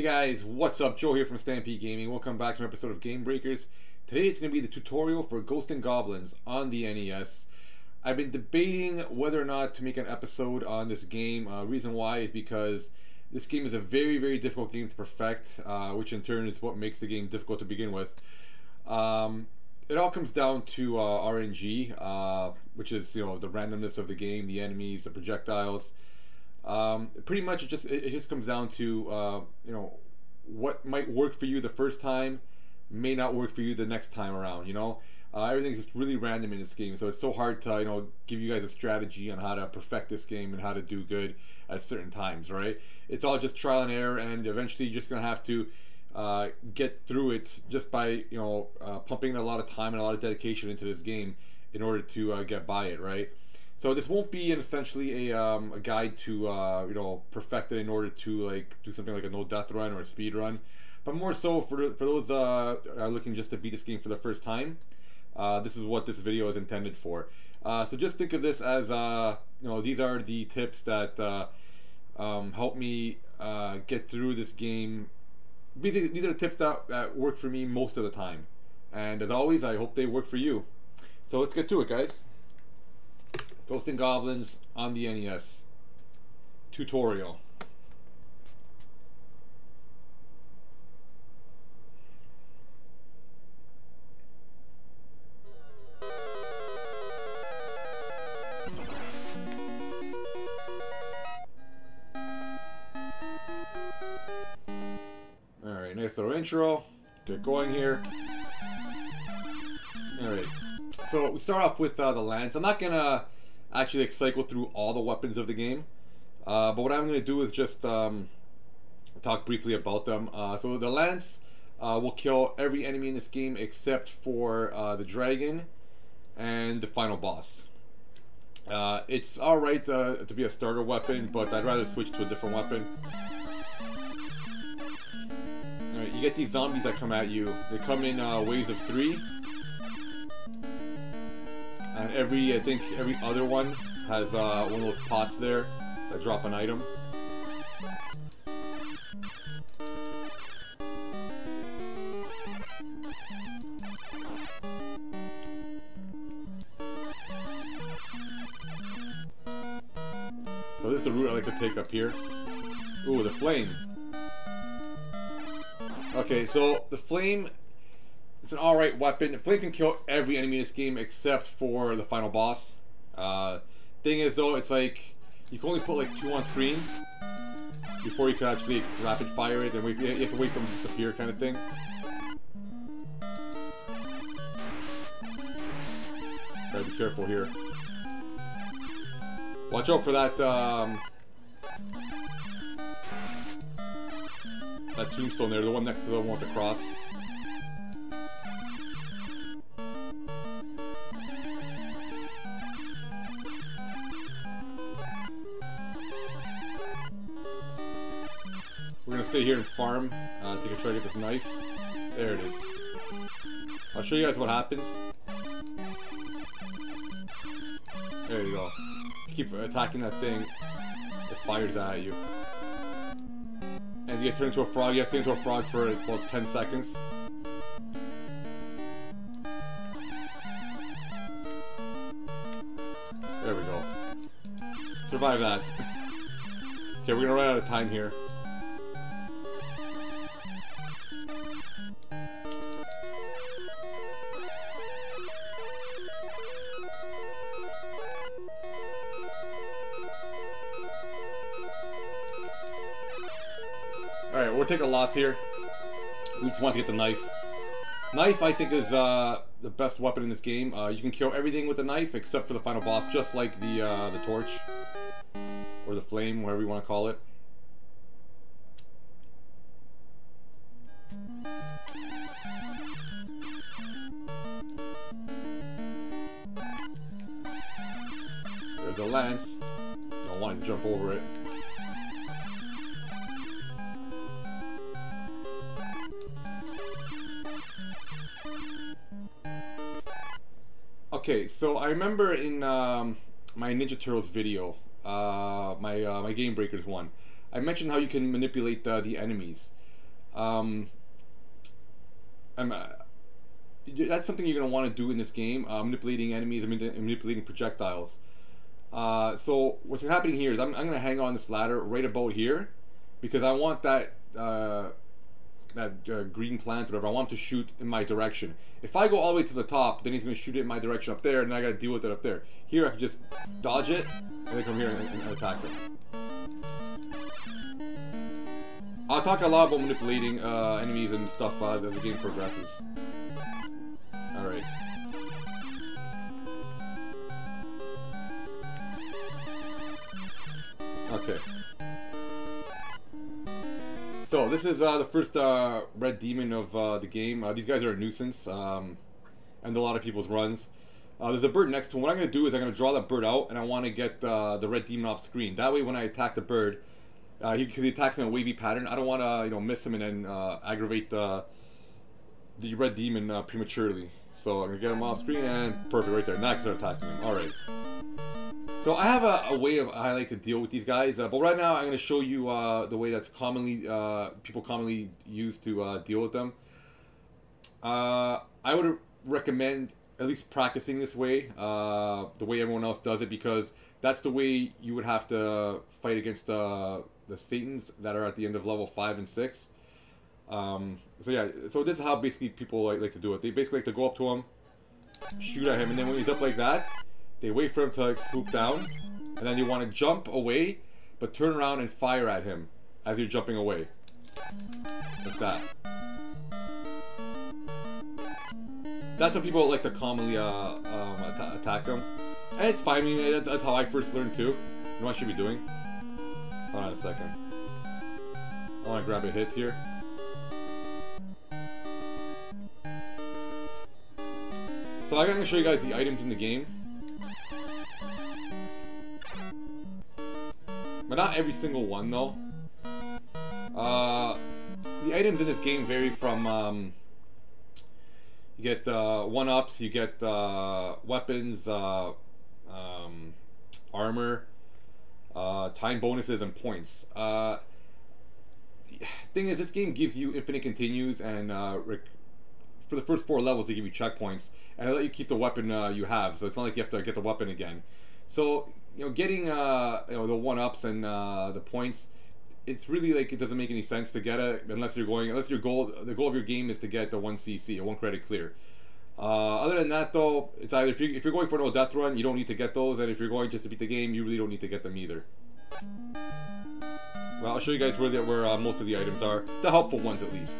Hey guys, what's up? Joe here from Stampede Gaming. Welcome back to an episode of Game Breakers. Today it's going to be the tutorial for Ghost and Goblins on the NES. I've been debating whether or not to make an episode on this game. Uh, reason why is because this game is a very, very difficult game to perfect, uh, which in turn is what makes the game difficult to begin with. Um, it all comes down to uh, RNG, uh, which is you know the randomness of the game, the enemies, the projectiles. Um, pretty much, it just it, just comes down to uh, you know what might work for you the first time may not work for you the next time around. You know, uh, everything's just really random in this game, so it's so hard to you know give you guys a strategy on how to perfect this game and how to do good at certain times. Right? It's all just trial and error, and eventually you're just gonna have to uh, get through it just by you know uh, pumping a lot of time and a lot of dedication into this game in order to uh, get by it. Right? So this won't be an essentially a, um, a guide to uh, you know perfect it in order to like do something like a no death run or a speed run, but more so for for those uh, are looking just to beat this game for the first time. Uh, this is what this video is intended for. Uh, so just think of this as uh, you know these are the tips that uh, um, help me get through this game. Basically, these are the tips that, that work for me most of the time, and as always, I hope they work for you. So let's get to it, guys. Ghost and Goblins on the NES tutorial. Alright, nice little intro. Get going here. Alright. So we start off with uh, the lance. I'm not gonna actually like, cycle through all the weapons of the game. Uh, but what I'm going to do is just um, talk briefly about them. Uh, so the lance uh, will kill every enemy in this game except for uh, the dragon and the final boss. Uh, it's alright uh, to be a starter weapon, but I'd rather switch to a different weapon. Alright, you get these zombies that come at you. They come in waves of three and every I think every other one has uh, one of those pots there that drop an item. So this is the route I like to take up here. Ooh, the flame. Okay, so the flame it's an alright weapon. Flame can kill every enemy in this game except for the final boss. Uh, thing is though, it's like you can only put like two on screen before you can actually rapid fire it and wait, you have to wait for them to disappear kind of thing. Gotta be careful here. Watch out for that, um, that tombstone there, the one next to the one with the cross. Stay here and farm. Uh, take a try to get this knife. There it is. I'll show you guys what happens. There you go. Keep attacking that thing, it fires at you. And you get turned into a frog. You have to into a frog for about 10 seconds. There we go. Survive that. okay, we're gonna run out of time here. We'll take a loss here. We just want to get the knife. Knife, I think, is uh, the best weapon in this game. Uh, you can kill everything with the knife except for the final boss, just like the uh, the torch. Or the flame, whatever you want to call it. There's a lance. Don't want to jump over it. Okay, so I remember in um, my Ninja Turtles video, uh, my uh, my Game Breakers one, I mentioned how you can manipulate the, the enemies. Um, I'm, uh, that's something you're going to want to do in this game, uh, manipulating enemies and manipulating projectiles. Uh, so what's happening here is I'm, I'm going to hang on this ladder right about here because I want that uh, that uh, green plant, whatever. I want to shoot in my direction. If I go all the way to the top, then he's going to shoot it in my direction up there, and I got to deal with it up there. Here, I can just dodge it, and then come here and, and attack it. I'll talk a lot about manipulating uh, enemies and stuff uh, as the game progresses. Alright. Okay. So this is uh, the first uh, red demon of uh, the game. Uh, these guys are a nuisance, um, and a lot of people's runs. Uh, there's a bird next to him. What I'm going to do is I'm going to draw that bird out, and I want to get uh, the red demon off screen. That way, when I attack the bird, because he, he, attacks in a wavy pattern, I don't want to you know miss him and then aggravate the the red demon prematurely. So I'm going to get him off screen, and perfect, right there. Now I can attacking him. All right. So I have a, a, way of I like to deal with these guys, uh, but right now I'm going to show you uh, the way that's commonly uh, people commonly use to uh, deal with them. Uh, I would recommend at least practicing this way, uh, the way everyone else does it, because that's the way you would have to fight against the the Satans that are at the end of level five and six. Um, so yeah, so this is how basically people like, like to do it. They basically like to go up to him, shoot at him, and then when he's up like that they wait for him to like swoop down, and then you want to jump away, but turn around and fire at him as you're jumping away. Like that. That's how people like to commonly uh, um, at attack them. And it's fine, I mean, that's how I first learned too. You know what I should be doing? Hold on a second. I want to grab a hit here. So I'm going to show you guys the items in the game. But not every single one, though. Uh, the items in this game vary from, um, you get uh, one-ups, you get uh, weapons, uh, um, armor, uh, time bonuses, and points. Uh, thing is, this game gives you infinite continues, and uh, for the first four levels, they give you checkpoints, and they let you keep the weapon you have, so it's not like you have to get the weapon again. So you know, getting uh, you know the one ups and uh, the points, it's really like it doesn't make any sense to get it unless you're going unless your goal the goal of your game is to get the one CC or one credit clear. Uh, other than that, though, it's either if, you, if you're going for no death run, you don't need to get those, and if you're going just to beat the game, you really don't need to get them either. Well, I'll show you guys where the, where uh, most of the items are, the helpful ones at least.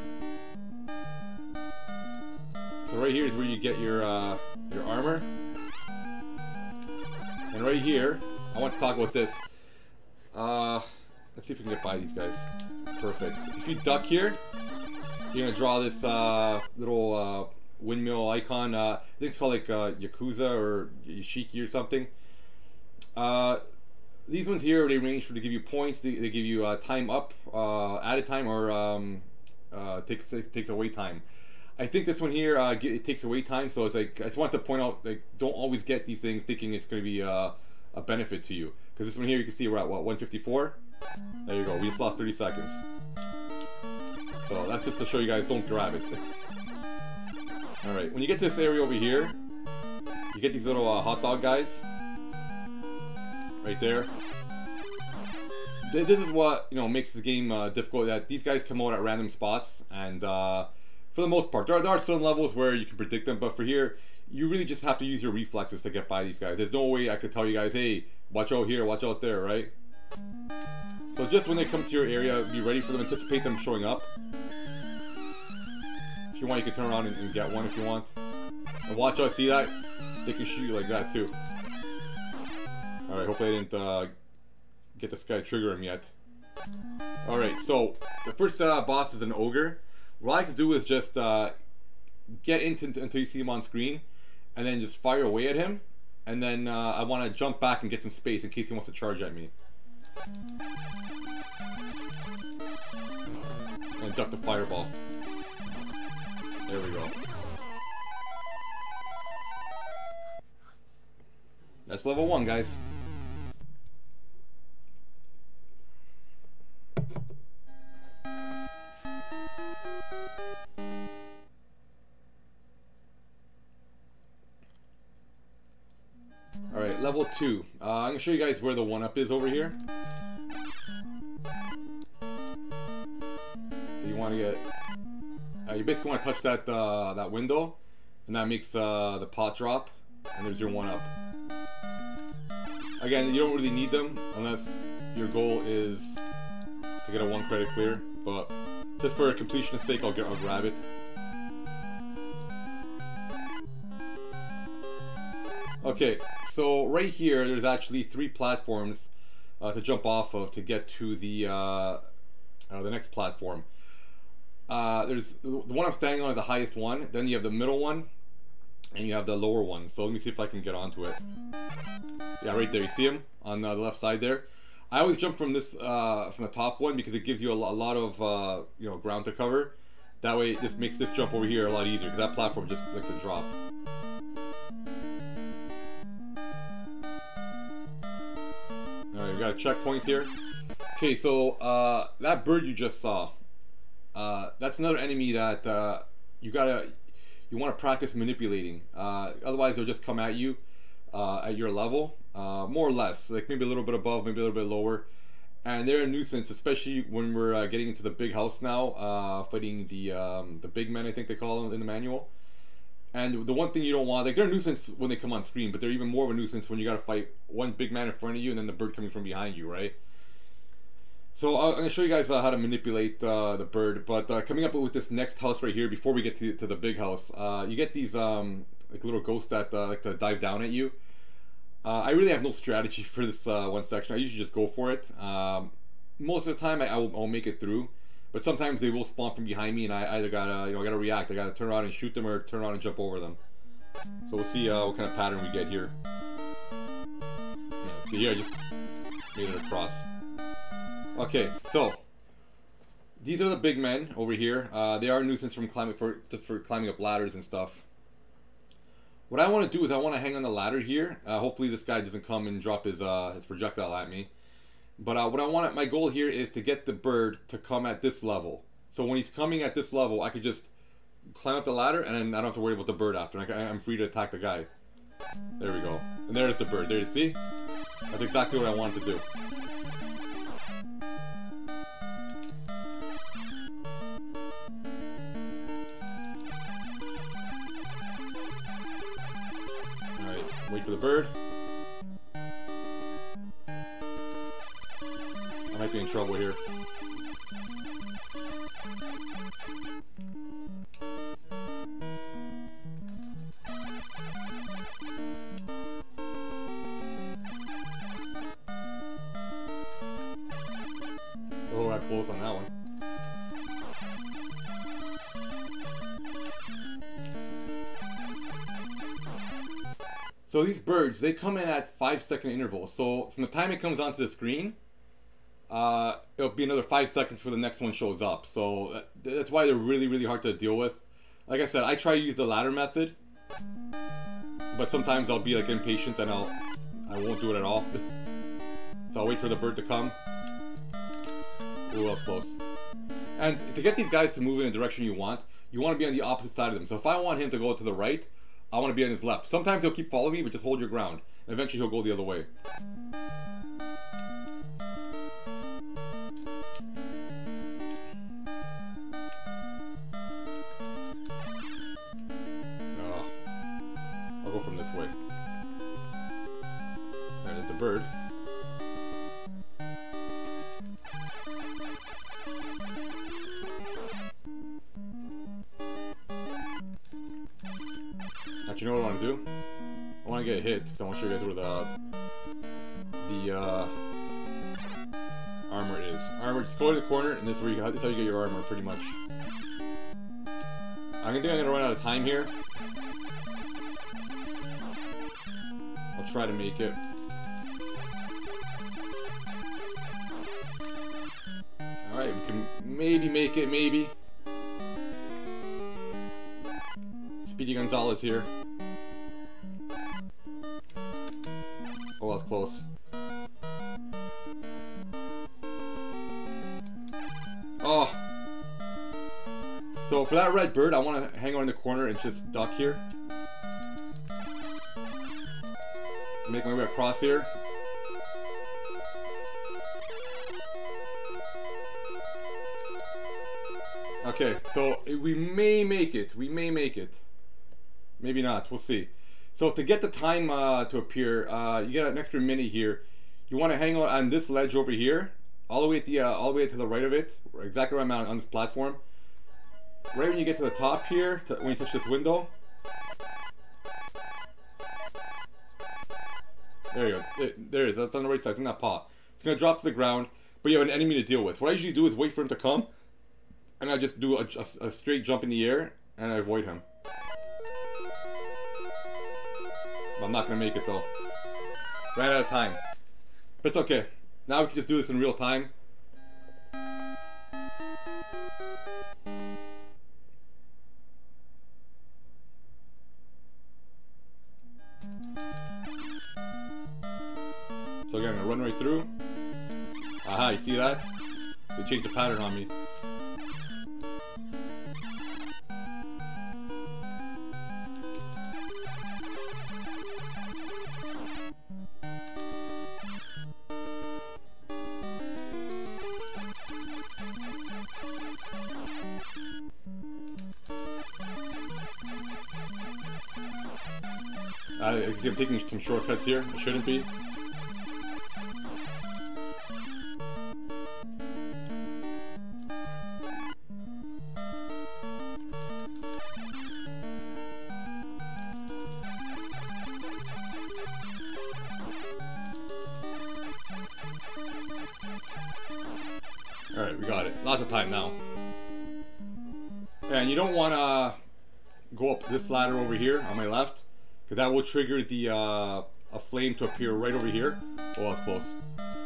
So right here is where you get your uh, your armor. And right here, I want to talk about this. Uh, let's see if we can get by these guys. Perfect. If you duck here, you're gonna draw this uh, little uh, windmill icon. Uh, I think it's called like uh, Yakuza or Yashichi or something. Uh, these ones here, they range for to give you points. They, they give you uh, time up, uh, added time, or um, uh, takes takes away time. I think this one here uh, it takes away time, so it's like I just want to point out like don't always get these things thinking it's going to be uh, a benefit to you because this one here you can see we're at what 154. There you go. We just lost 30 seconds. So that's just to show you guys don't grab it. All right, when you get to this area over here, you get these little uh, hot dog guys right there. This is what you know makes the game uh, difficult. That these guys come out at random spots and. For the most part. There are, there are some levels where you can predict them, but for here, you really just have to use your reflexes to get by these guys. There's no way I could tell you guys, hey, watch out here, watch out there, right? So just when they come to your area, be ready for them, anticipate them showing up. If you want, you can turn around and, and get one if you want. And watch out, see that? They can shoot you like that too. Alright, hopefully I didn't uh, get this guy trigger him yet. Alright, so the first uh, boss is an ogre. What I like to do is just uh, get into until you see him on screen, and then just fire away at him, and then uh, I want to jump back and get some space in case he wants to charge at me. And duck the fireball. There we go. That's level one, guys. Two. Uh, I'm gonna show you guys where the one up is over here. So you want to get, uh, you basically want to touch that uh, that window, and that makes uh, the pot drop, and there's your one up. Again, you don't really need them unless your goal is to get a one credit clear, but just for completion's sake, I'll, get, I'll grab it. Okay, so right here, there's actually three platforms uh, to jump off of to get to the uh, uh, the next platform. Uh, there's the one I'm standing on is the highest one. Then you have the middle one, and you have the lower one. So let me see if I can get onto it. Yeah, right there. You see him on the left side there. I always jump from this uh, from the top one because it gives you a, a lot of uh, you know ground to cover. That way, it just makes this jump over here a lot easier because that platform just likes to drop. Got a checkpoint here. Okay, so uh, that bird you just saw, uh, that's another enemy that uh, you gotta, you want to practice manipulating. Uh, otherwise, they'll just come at you uh, at your level, uh, more or less, like maybe a little bit above, maybe a little bit lower. And they're a nuisance, especially when we're getting into the big house now, fighting the um, the big men, I think they call them in the manual. And the one thing you don't want, like they're a nuisance when they come on screen, but they're even more of a nuisance when you got to fight one big man in front of you and then the bird coming from behind you, right? So uh, I'm gonna show you guys uh, how to manipulate uh, the bird. But uh, coming up with this next house right here, before we get to, to the big house, uh, you get these um, like little ghosts that like to dive down at you. I really have no strategy for this one section. I usually just go for it. Um, most of the time, I, I will, I'll make it through. But sometimes they will spawn from behind me, and I either gotta, you know, I gotta react. I gotta turn around and shoot them, or turn around and jump over them. So we'll see uh, what kind of pattern we get here. Yeah, see here, I just made it across. Okay, so these are the big men over here. Uh, they are a nuisance from climbing for just for climbing up ladders and stuff. What I want to do is I want to hang on the ladder here. Uh, hopefully this guy doesn't come and drop his uh, his projectile at me. But what I want, my goal here is to get the bird to come at this level. So when he's coming at this level, I could just climb up the ladder and then I don't have to worry about the bird after. I, am free to attack the guy. There we go. And there's the bird. There you see? That's exactly what I wanted to do. Alright, wait for the bird. Might be in trouble here. Oh, got close on that one. So these birds, they come in at 5 second intervals. So from the time it comes onto the screen, uh, it'll be another five seconds before the next one shows up. So that's why they're really, really hard to deal with. Like I said, I try to use the ladder method, but sometimes I'll be like impatient and I'll, I won't do it at all. so I'll wait for the bird to come. Ooh, that close. And to get these guys to move in the direction you want, you want to be on the opposite side of them. So if I want him to go to the right, I want to be on his left. Sometimes he'll keep following me, but just hold your ground. And eventually he'll go the other way. Hit, because I want to show you guys where the, the uh, armor is. Armor, just go to the corner, and this is, where you, this is how you get your armor, pretty much. I'm gonna think I'm gonna run out of time here. I'll try to make it. Alright, we can maybe make it, maybe. Speedy Gonzalez here. Close. Oh! So for that red bird, I want to hang on in the corner and just duck here. Make my way across here. Okay, so we may make it. We may make it. Maybe not. We'll see. So to get the time uh, to appear, uh, you get an extra minute here. You want to hang out on this ledge over here, all the way at the uh, all the way to the right of it, exactly where I'm on, on this platform. Right when you get to the top here, to, when you touch this window. There you go. It, there it is. That's on the right side. It's in that pot. It's gonna drop to the ground, but you have an enemy to deal with. What I usually do is wait for him to come, and I just do a, a, a straight jump in the air, and I avoid him. I'm not gonna make it though. Ran out of time. But it's okay. Now we can just do this in real time. So again, I'm gonna run right through. Aha, you see that? They changed the pattern on me. Taking some shortcuts here. I shouldn't be. Alright, we got it. Lots of time now. And you don't want to go up this ladder over here on my left, because that will trigger the uh, a flame to appear right over here. Oh, that's close.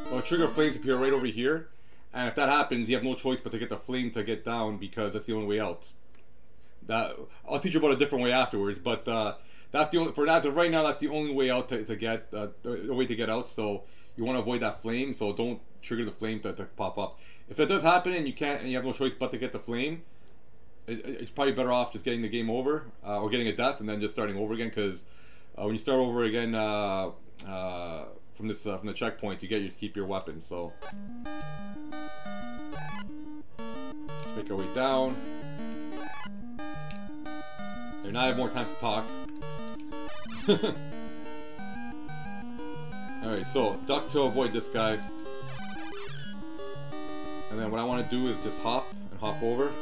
It'll trigger a flame to appear right over here, and if that happens, you have no choice but to get the flame to get down because that's the only way out. That I'll teach you about a different way afterwards, but uh, that's the only for as of right now. That's the only way out to, to get uh, the way to get out. So you want to avoid that flame. So don't trigger the flame to, to pop up. If it does happen and you can't and you have no choice but to get the flame, it, it's probably better off just getting the game over uh, or getting a death and then just starting over again because uh, when you start over again uh, uh from this uh, from the checkpoint, you get you keep your weapons. So let's make our way down. And now I have more time to talk. Alright, so duck to avoid this guy. And then what I want to do is just hop and hop over.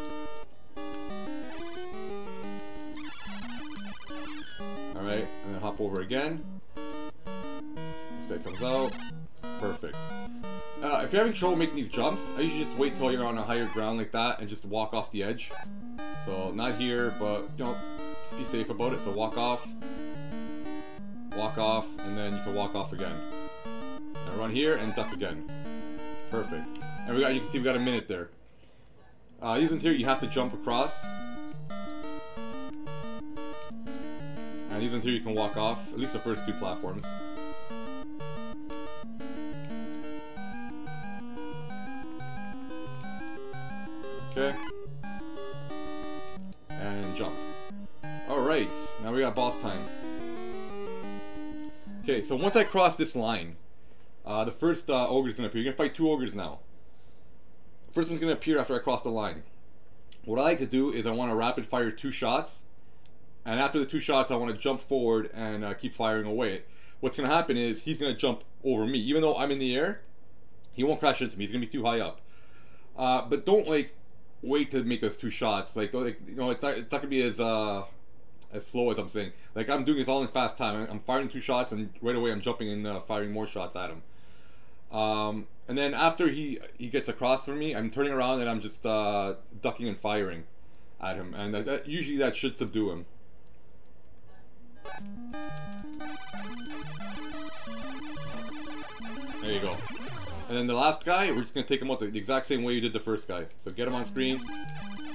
Alright, and then hop over again. This guy comes out. Perfect. Uh, if you're having trouble making these jumps, I usually just wait till you're on a higher ground like that and just walk off the edge. So, not here, but, you know, just be safe about it. So walk off, walk off, and then you can walk off again. And run here and duck again. Perfect. And we got, you can see we got a minute there. Uh, these ones here, you have to jump across. Ones here, you can walk off, at least the first two platforms. Okay. And jump. Alright, now we got boss time. Okay, so once I cross this line, uh, the first uh, ogre is going to appear. You're to fight two ogres now. First one's to appear after I cross the line. What I like to do is I want to rapid fire two shots. And after the two shots, I want to jump forward and uh, keep firing away. What's going to happen is he's going to jump over me. Even though I'm in the air, he won't crash into me. He's going to be too high up. Uh, but don't, like, wait to make those two shots. Like, like you know, it's not, it's not going to be as... Uh, as slow as I'm saying. Like I'm doing this all in fast time. I'm firing two shots and right away I'm jumping and uh, firing more shots at him. Um, and then after he he gets across from me, I'm turning around and I'm just uh, ducking and firing at him, and that, that, usually that should subdue him. There you go. And then the last guy, we're just gonna take him out the, exact same way you did the first guy. So get him on screen,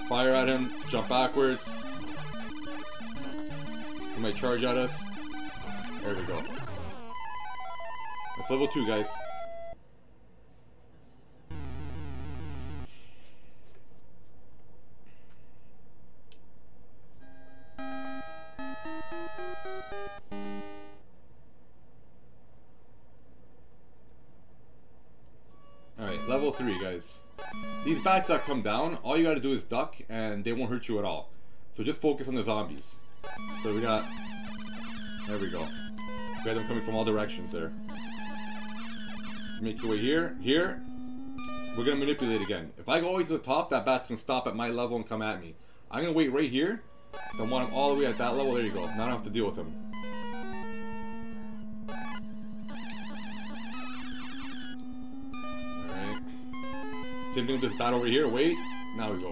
fire at him, jump backwards. He might charge at us. There we go. That's level 2, guys. Bats that come down, all you gotta do is duck, and they won't hurt you at all. So just focus on the zombies. So we got... There we go. We got them coming from all directions there. Make your way here, here. We're gonna manipulate again. If I go all the way to the top, that bat's gonna stop at my level and come at me. I'm gonna wait right here. I want him all the way at that level. There you go. Now I don't have to deal with him. Same thing with this bat over here. Wait. Now we go.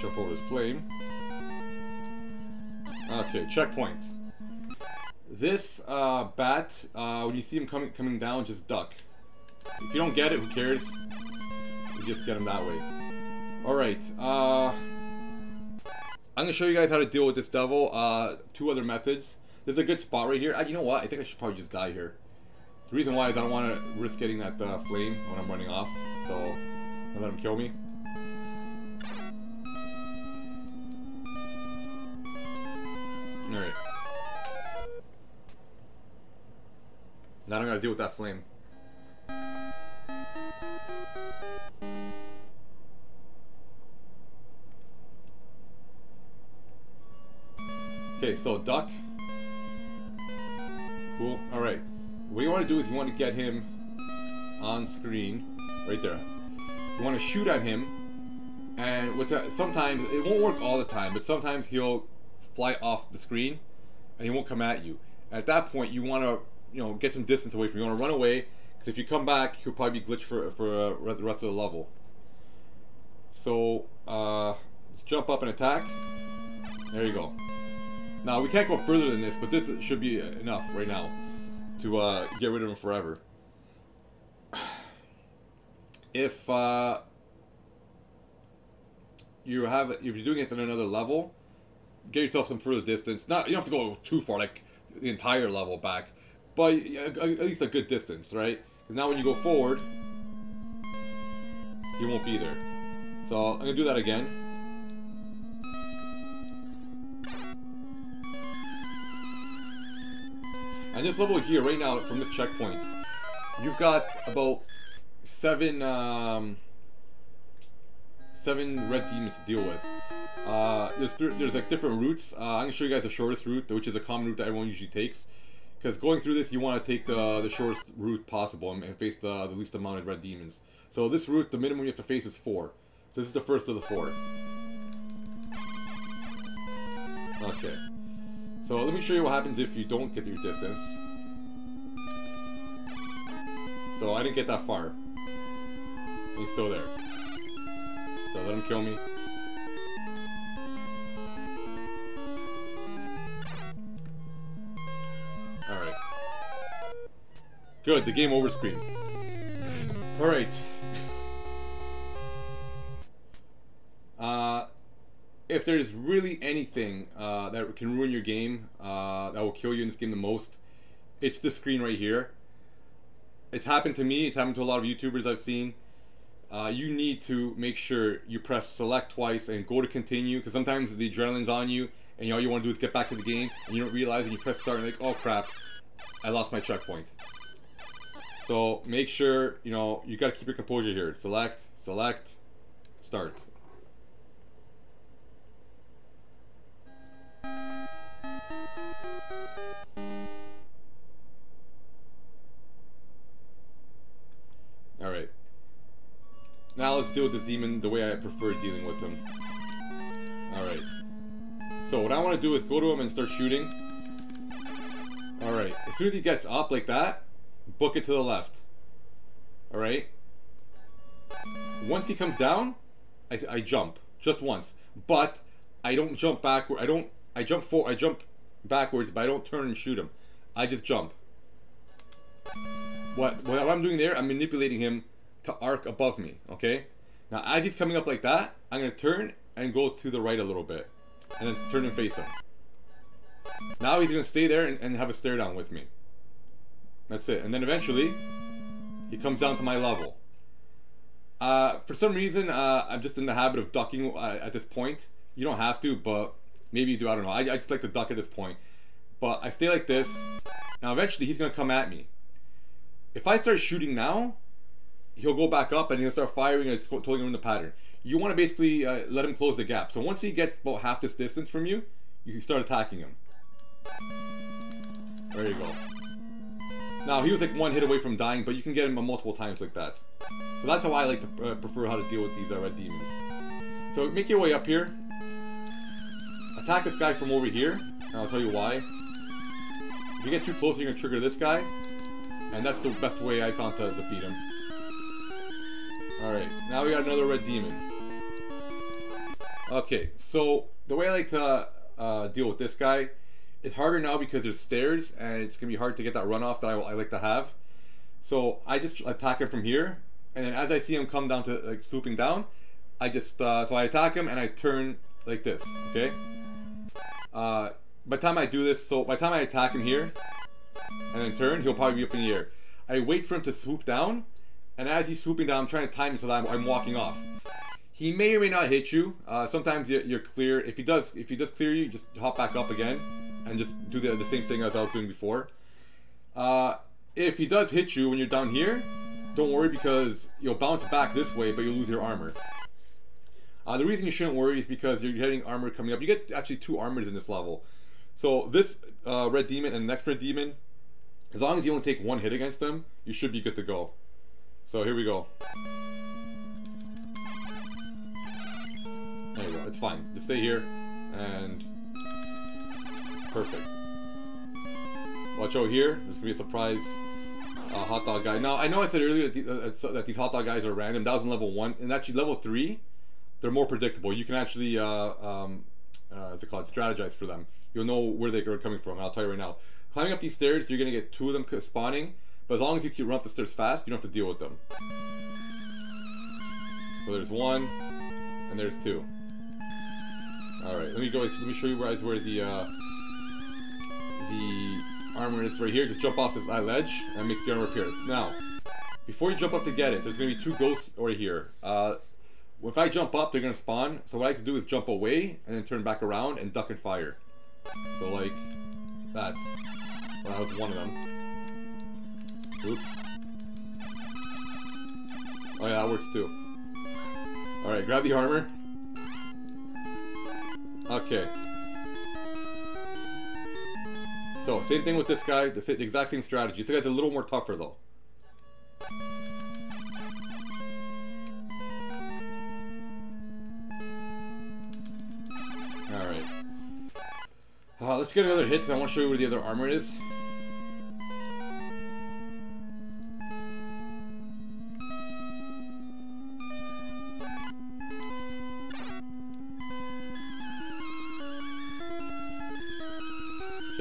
Jump over this flame. Okay, checkpoint. This uh, bat, uh, when you see him coming coming down, just duck. If you don't get it, who cares? Just get him that way. Alright, uh... I'm gonna show you guys how to deal with this devil. Uh, two other methods. There's a good spot right here. Uh, you know what? I think I should probably just die here. The reason why is I don't want to risk getting that uh, flame when I'm running off. So, I'll let him kill me. Alright. Now I'm gonna deal with that flame. Okay, so duck. Cool. Alright. What you want to do is you want to get him on screen. Right there. You want to shoot at him. And what's that? Sometimes, it won't work all the time, but sometimes he'll fly off the screen and he won't come at you. And at that point, you want to, you know, get some distance away from. You want to run away because if you come back, he'll probably be glitched for for uh, the rest of the level. So uh, let's jump up and attack. There you go. Now we can't go further than this, but this should be enough right now to uh, get rid of him forever. If uh, you have, if you're doing this at another level, get yourself some further distance. Not you don't have to go too far, like the entire level back, but at least a good distance, right? Because now when you go forward, he won't be there. So I'm gonna do that again. And this level here, right now, from this checkpoint, you've got about seven, um, seven red demons to deal with. Uh, there's there's like different routes. Uh, I'm gonna show you guys the shortest route, which is a common route that everyone usually takes. Because going through this, you want to take the the shortest route possible and, and face the, the least amount of red demons. So this route, the minimum you have to face is four. So this is the first of the four. Okay. So let me show you what happens if you don't get your distance. So I didn't get that far. He's still there. So let him kill me. Alright. Good, the game over screen. Alright. Uh, if there's really anything uh, that can ruin your game, uh, that will kill you in this game the most, it's the screen right here. It's happened to me, it's happened to a lot of YouTubers I've seen. Uh, you need to make sure you press select twice and go to continue because sometimes the adrenaline's on you and all you want to do is get back to the game and you don't realize and you press start and like, oh crap, I lost my checkpoint. So make sure, you know, you got to keep your composure here. Select, select, start. Now let's deal with this demon the way I prefer dealing with him. Alright. So what I want to do is go to him and start shooting. Alright. As soon as he gets up like that, book it to the left. Alright? Once he comes down, I, I jump. Just once. But I don't jump backward. I don't... I jump for. I jump backwards, but I don't turn and shoot him. I just jump. What, what I'm doing there, I'm manipulating him to arc above me, okay? Now, as he's coming up like that, I'm going to turn and go to the right a little bit. And then turn and face him. Now he's going to stay there and, and have a stare down with me. That's it. And then eventually, he comes down to my level. Uh, for some reason, uh, I'm just in the habit of ducking uh, at this point. You don't have to, but maybe you do. I don't know. I, I just like to duck at this point. But I stay like this. Now, eventually, he's going to come at me. If I start shooting now, he'll go back up and he'll start firing and totally in the pattern. You want to basically uh, let him close the gap. So once he gets about half this distance from you, you can start attacking him. There you go. Now, he was like one hit away from dying, but you can get him multiple times like that. So that's how I like to uh, prefer how to deal with these uh, red demons. So make your way up here. Attack this guy from over here, and I'll tell you why. If you get too close, you're going to trigger this guy. And that's the best way I found to defeat him. Alright, now we got another red demon. Okay, so the way I like to uh, deal with this guy, it's harder now because there's stairs and it's going to be hard to get that runoff that I, I like to have. So I just attack him from here, and then as I see him come down to like swooping down, I just uh, so I attack him and I turn like this. Okay. Uh, by the time I do this, so by the time I attack him here, and then turn, he'll probably be up in the air. I wait for him to swoop down, and as he's swooping down, I'm trying to time him so that I'm, I'm walking off. He may or may not hit you. Uh, sometimes you're clear. If he does, if he does clear you, just hop back up again and just do the, the same thing as I was doing before. Uh, if he does hit you when you're down here, don't worry because you'll bounce back this way, but you'll lose your armor. Uh, the reason you shouldn't worry is because you're getting armor coming up. You get actually two armors in this level. So this uh, red demon and next red demon, as long as you only take one hit against them, you should be good to go. So here we go. There you go. It's fine. Just stay here and perfect. Watch out here. There's gonna be a surprise uh, hot dog guy. Now I know I said earlier that, uh, that, these hot dog guys are random. That was in level one, and actually level three, they're more predictable. You can actually, uh, um, uh, what's it called, strategize for them. You'll know where they're coming from. I'll tell you right now. Climbing up these stairs, you're gonna get two of them spawning, but as long as you keep run up the stairs fast, you don't have to deal with them. So there's one, and there's two. All right, let me go. Let me show you guys where the uh, the armor is right here. Just jump off this eye ledge and makes the armor appear. Now, before you jump up to get it, there's to be two ghosts right here. Uh, if I jump up, they're going to spawn. So what I like to do is jump away and then turn back around and duck and fire. So like that. Well, that was one of them. Oops. Oh yeah, that works too. Alright, grab the armor. Okay. So, same thing with this guy, the, the exact same strategy. This guy's a little more tougher though. Alright. Uh, let's get another hit because I want to show you where the other armor is.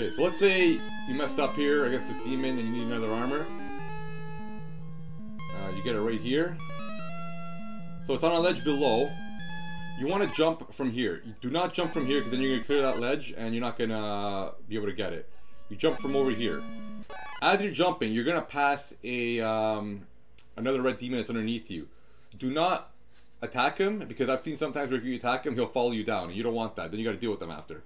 Okay, so let's say you messed up here against this demon and you need another armor. Uh, you get it right here. So it's on a ledge below. You want to jump from here. You do not jump from here because then you're going to clear that ledge and you're not going to be able to get it. You jump from over here. As you're jumping, you're going to pass a um, another red demon that's underneath you. Do not attack him because I've seen sometimes where if you attack him, he'll follow you down and you don't want that. Then you got to deal with them after.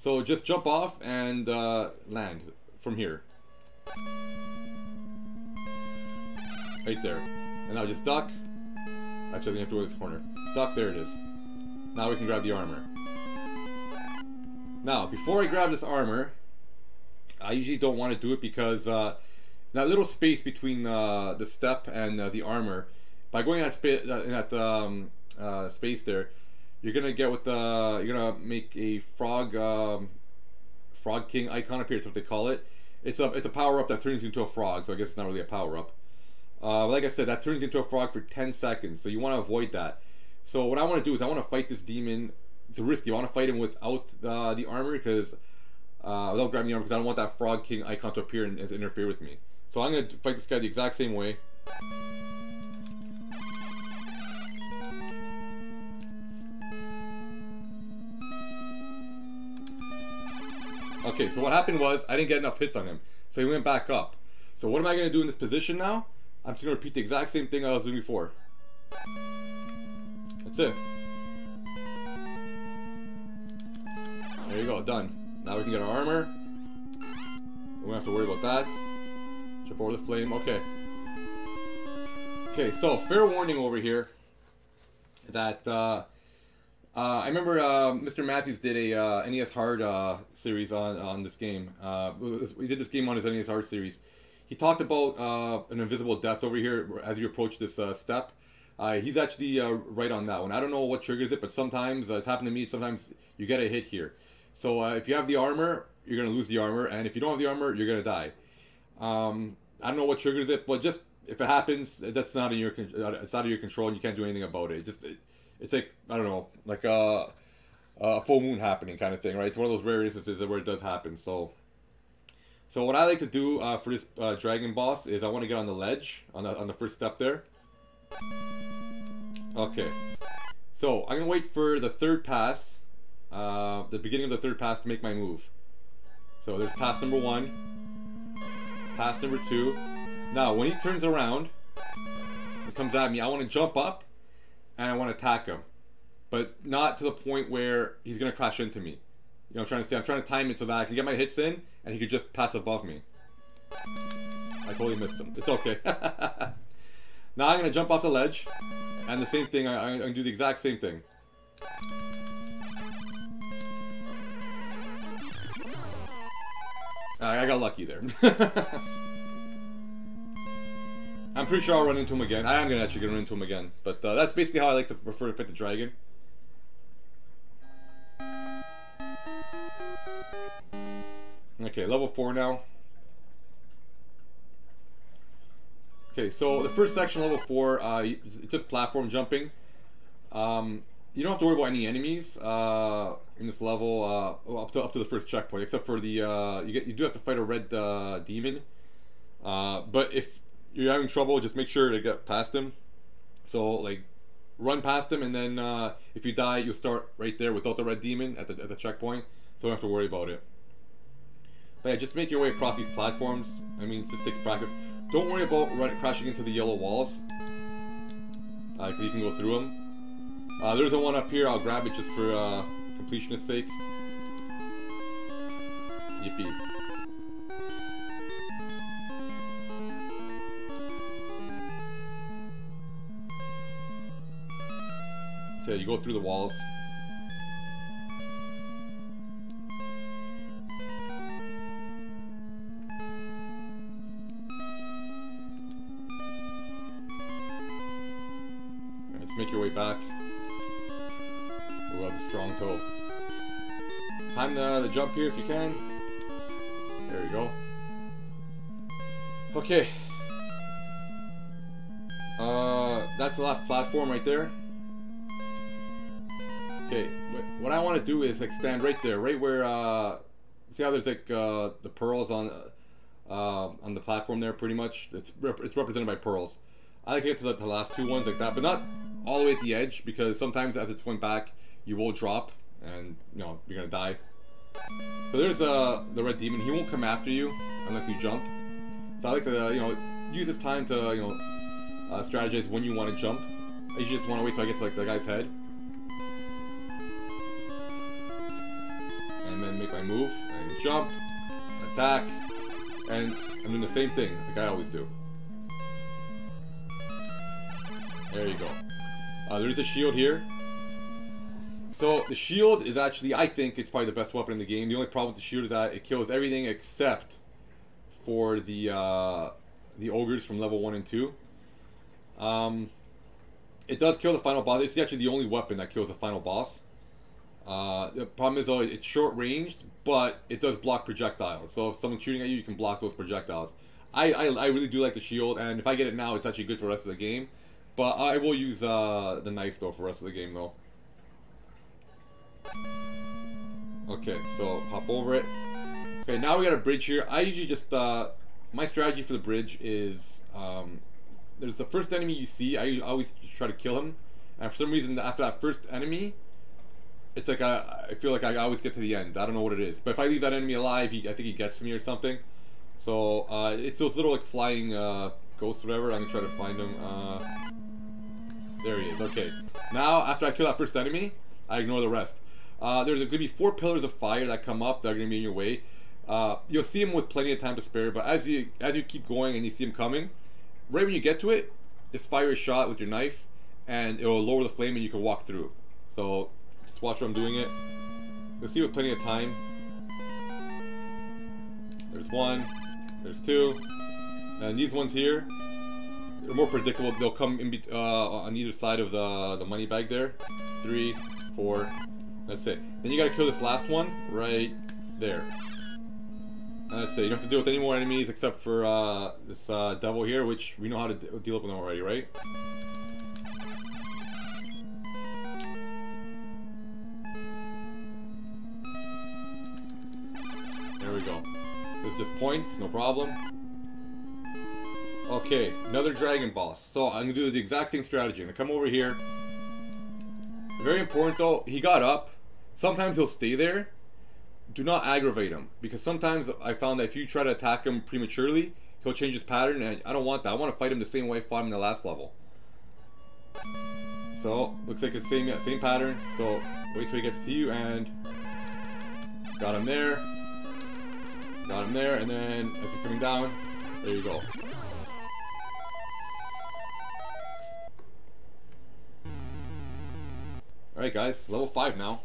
So just jump off and uh, land from here. Right there. And now just duck. Actually, I have to go this corner. Duck, there it is. Now we can grab the armor. Now, before I grab this armor, I usually don't want to do it because uh, that little space between uh, the step and uh, the armor, by going in that, spa uh, that um, uh, space there, you're gonna get with the you're gonna make a frog um, frog king icon appear. That's what they call it. It's a it's a power up that turns you into a frog. So I guess it's not really a power up. Uh, like I said, that turns you into a frog for 10 seconds. So you want to avoid that. So what I want to do is I want to fight this demon. It's risky. I want to fight him without uh, the armor because uh, without grabbing the armor because I don't want that frog king icon to appear and, and interfere with me. So I'm gonna fight this guy the exact same way. Okay, so what happened was I didn't get enough hits on him. So he went back up. So what am I going to do in this position now? I'm just going to repeat the exact same thing I was doing before. That's it. There you go, done. Now we can get our armor. We don't have to worry about that. Jump over the flame, okay. Okay, so fair warning over here that uh, uh, I remember uh, Mr. Matthews did a uh, NES Hard uh, series on on this game. Uh, we did this game on his NES Hard series. He talked about uh, an invisible death over here as you approach this step. He's actually right on that one. I don't know what triggers it, but sometimes it's happened to me. Sometimes you get a hit here. So if you have the armor, you're gonna lose the armor, and if you don't have the armor, you're gonna die. Um, I don't know what triggers it, but just if it happens, that's not in your it's out of your control, and you can't do anything about it just it, it's like I don't know, like a, a full moon happening kind of thing, right? It's one of those rare instances where it does happen. So, so what I like to do uh, for this uh, dragon boss is I want to get on the ledge on the on the first step there. Okay, so I'm gonna wait for the third pass, uh, the beginning of the third pass to make my move. So there's pass number one, pass number two. Now when he turns around, and comes at me, I want to jump up and I want to attack him, but not to the point where he's gonna crash into me. You know, I'm trying to say I'm trying to time it so that I can get my hits in and he could just pass above me. I totally missed him. It's okay. now I'm gonna jump off the ledge, and the same thing. I, I'm gonna do the exact same thing. I got lucky there. I'm pretty sure I'll run into him again. I am gonna actually run into him again, but uh, that's basically how I like to prefer to fight the dragon. Okay, level four now. Okay, so the first section, level four, uh, it's just platform jumping. Um, you don't have to worry about any enemies uh, in this level uh, up to up to the first checkpoint, except for the uh, you get you do have to fight a red uh, demon. Uh, but if you're having trouble, just make sure to get past him. So like, run past him, and then uh, if you die, you'll start right there without the red demon at the at the checkpoint. So you don't have to worry about it. But yeah, just make your way across these platforms. I mean, this takes practice. Don't worry about crashing into the yellow walls. Uh, cause you can go through them. Uh, there's a one up here. I'll grab it just for uh, completionist sake. Yippee. You go through the walls. Let's make your way back. Ooh, that's a strong toe. Time the, the jump here if you can. There we go. Okay. Uh, that's the last platform right there. Okay, what I want to do is stand right there, right where, uh, see how there's like, uh, the pearls on, uh, on the platform there pretty much? It's, rep it's represented by pearls. I like to get to the, the last two ones like that, but not all the way at the edge because sometimes as it's going back, you will drop and, you know, you're gonna die. So there's uh, the red demon. He won't come after you unless you jump. So I like to, uh, you know, use this time to, you know, uh, strategize when you want to jump. I usually just want to wait till I get to like the guy's head. And then make my move and jump, attack, and I'm doing the same thing like I always do. There you go. Uh, there's a shield here. So the shield is actually, I think, it's probably the best weapon in the game. The only problem with the shield is that it kills everything except for the uh, the ogres from level one and two. Um, it does kill the final boss. It's actually the only weapon that kills the final boss. Uh, the problem is though it's short ranged, but it does block projectiles. So if someone's shooting at you, you can block those projectiles. I, I, I really do like the shield, and if I get it now, it's actually good for the rest of the game. But I will use uh, the knife though for the rest of the game though. Okay, so hop over it. Okay, now we got a bridge here. I usually just, uh, my strategy for the bridge is, um, there's the first enemy you see, I always try to kill him. And for some reason, after that first enemy, it's like I, I feel like I always get to the end. I don't know what it is. But if I leave that enemy alive, he, I think he gets to me or something. So, uh, it's those little like flying, uh, ghosts whatever. I'm gonna try to find them. Uh, There he is. Okay. Now, after I kill that first enemy, I ignore the rest. Uh, there's to be four pillars of fire that come up that are to be in your way. Uh, you'll see them with plenty of time to spare, but as you as you keep going and you see them coming, right when you get to it, just fire a shot with your knife, and it will lower the flame and you can walk through. So just watch what I'm doing it. You'll see with plenty of time. There's one, there's two, and these ones here, they're more predictable. They'll come in uh, on either side of the the money bag there. Three, four, that's it. Then you gotta kill this last one right there. That's it. You don't have to deal with any more enemies except for uh, this uh, devil here, which we know how to deal with them already, right? There we go. This just points, no problem. Okay, another dragon boss. So I'm gonna do the exact same strategy. I'm gonna come over here. Very important though, he got up. Sometimes he'll stay there, do not aggravate him because sometimes I found that if you try to attack him prematurely, he'll change his pattern, and I don't want that. I want to fight him the same way I fought him in the last level. So looks like it's same yeah, same pattern. So wait till he gets to you and got him there, got him there, and then as he's coming down, there you go. Alright guys, level 5 now.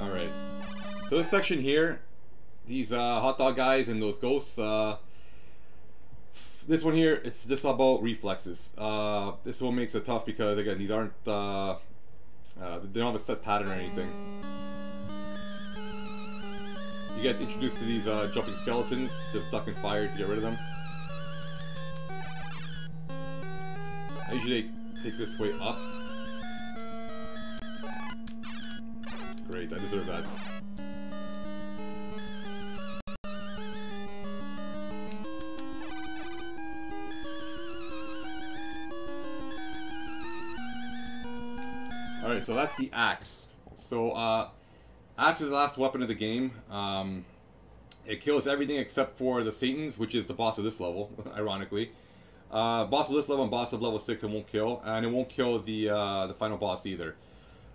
Alright. So this section here, these uh, hot dog guys and those ghosts, uh, this one here, it's just about reflexes. Uh, this one makes it tough because, again, these aren't, uh, uh, they don't have a set pattern or anything. You get introduced to these uh, jumping skeletons, just ducking fire to get rid of them. I usually take this way up. Great, I deserve that. Alright, so that's the axe. So, uh, axe is the last weapon of the game. Um, it kills everything except for the Satans, which is the boss of this level, ironically. Uh, boss of this level and boss of level 6 it won't kill, and it won't kill the uh, the final boss either.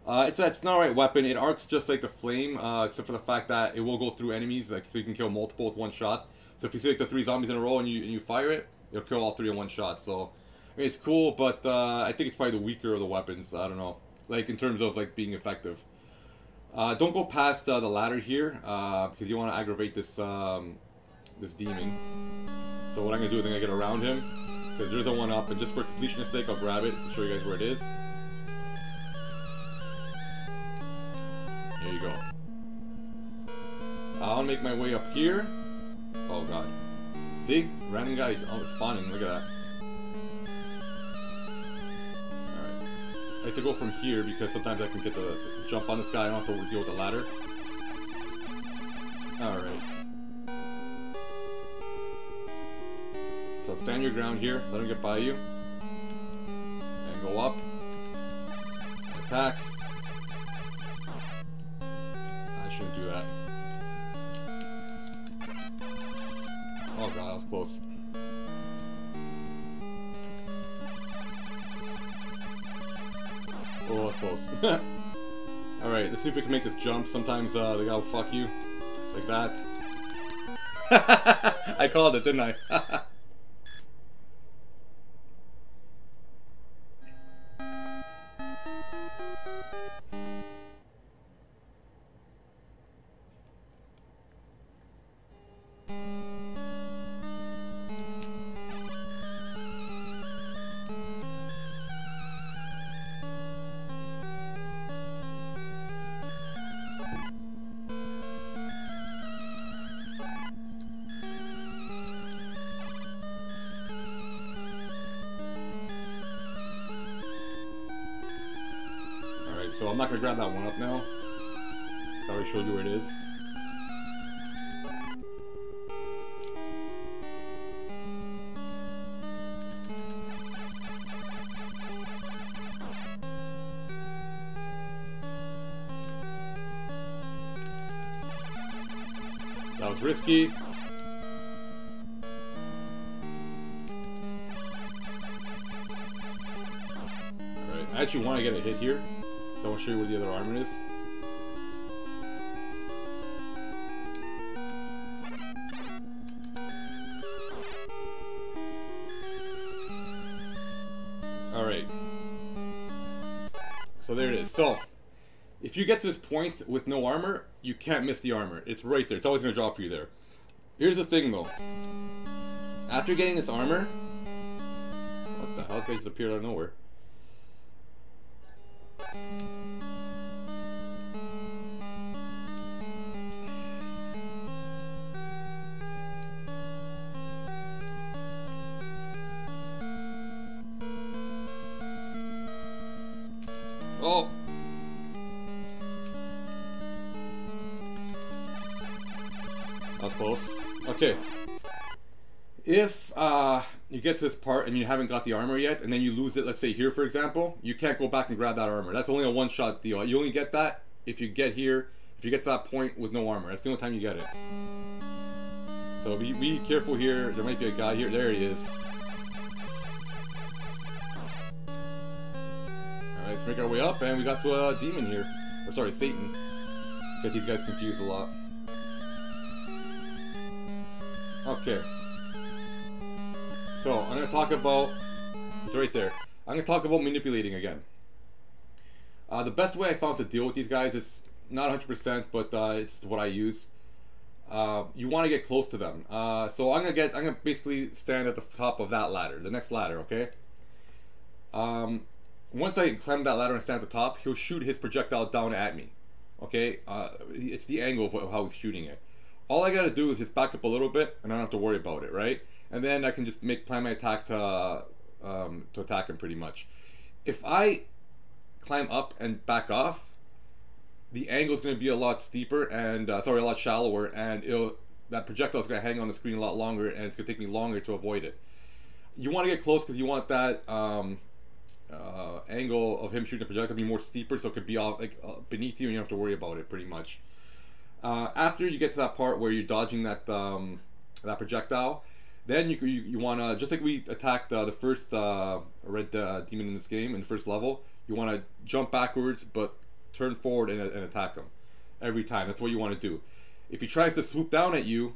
Uh, it's, a, it's an alright weapon, it arcs just like the flame, uh, except for the fact that it will go through enemies, like so you can kill multiple with one shot. So if you see like the three zombies in a row and you, and you fire it, it'll kill all three in one shot. So, I mean, it's cool, but uh, I think it's probably the weaker of the weapons, I don't know like in terms of like being effective. Uh, don't go past uh, the ladder here uh, because you want to aggravate this um, this demon. So what I'm gonna do is I'm gonna get around him because there's a one up, and just for completion's sake, I'll grab it show you guys where it is. There you go. I'll make my way up here. Oh god. See? Random guy oh, spawning, look at that. I like to go from here because sometimes I can get the jump on this guy. I don't have to deal with the ladder. Alright. So stand your ground here. Let him get by you. And go up. Attack. I shouldn't do that. Oh god, that was close. Oh, that's close. Alright, let's see if we can make this jump. Sometimes uh, the guy will fuck you. Like that. I called it, didn't I? So there it is. So, if you get to this point with no armor, you can't miss the armor. It's right there. It's always going to drop for you there. Here's the thing, though. After getting this armor... What the hell? This guy just appeared out of nowhere. You haven't got the armor yet, and then you lose it, let's say here for example, you can't go back and grab that armor. That's only a one-shot deal. You only get that if you get here, if you get to that point with no armor. That's the only time you get it. So be, be careful here. There might be a guy here. There he is. Alright, let's make our way up, and we got to a demon here. Or sorry, Satan. Get these guys confused a lot. Okay. So, I'm going to talk about... It's right there. I'm going to talk about manipulating again. Uh, the best way I found to deal with these guys is not 100%, but uh, it's what I use. Uh, you want to get close to them. Uh, so I'm gonna get, I'm gonna basically stand at the top of that ladder, the next ladder, okay? Um, once I climb that ladder and stand at the top, he'll shoot his projectile down at me. Okay, uh, it's the angle of how he's shooting it. All I gotta do is just back up a little bit, and I don't have to worry about it, right? And then I can just make plan my attack to um, to attack him pretty much. If I climb up and back off, the angle is going to be a lot steeper and uh, sorry, a lot shallower, and it'll that projectile is going to hang on the screen a lot longer, and it's going to take me longer to avoid it. You want to get close because you want that um, uh, angle of him shooting the projectile to be more steeper, so it could be off like uh, beneath you, and you don't have to worry about it pretty much. Uh, after you get to that part where you're dodging that um, that projectile, then you you, you want to just like we attacked uh, the first uh, red uh, demon in this game in the first level. You want to jump backwards, but turn forward and, and, attack him every time. That's what you want to do. If he tries to swoop down at you,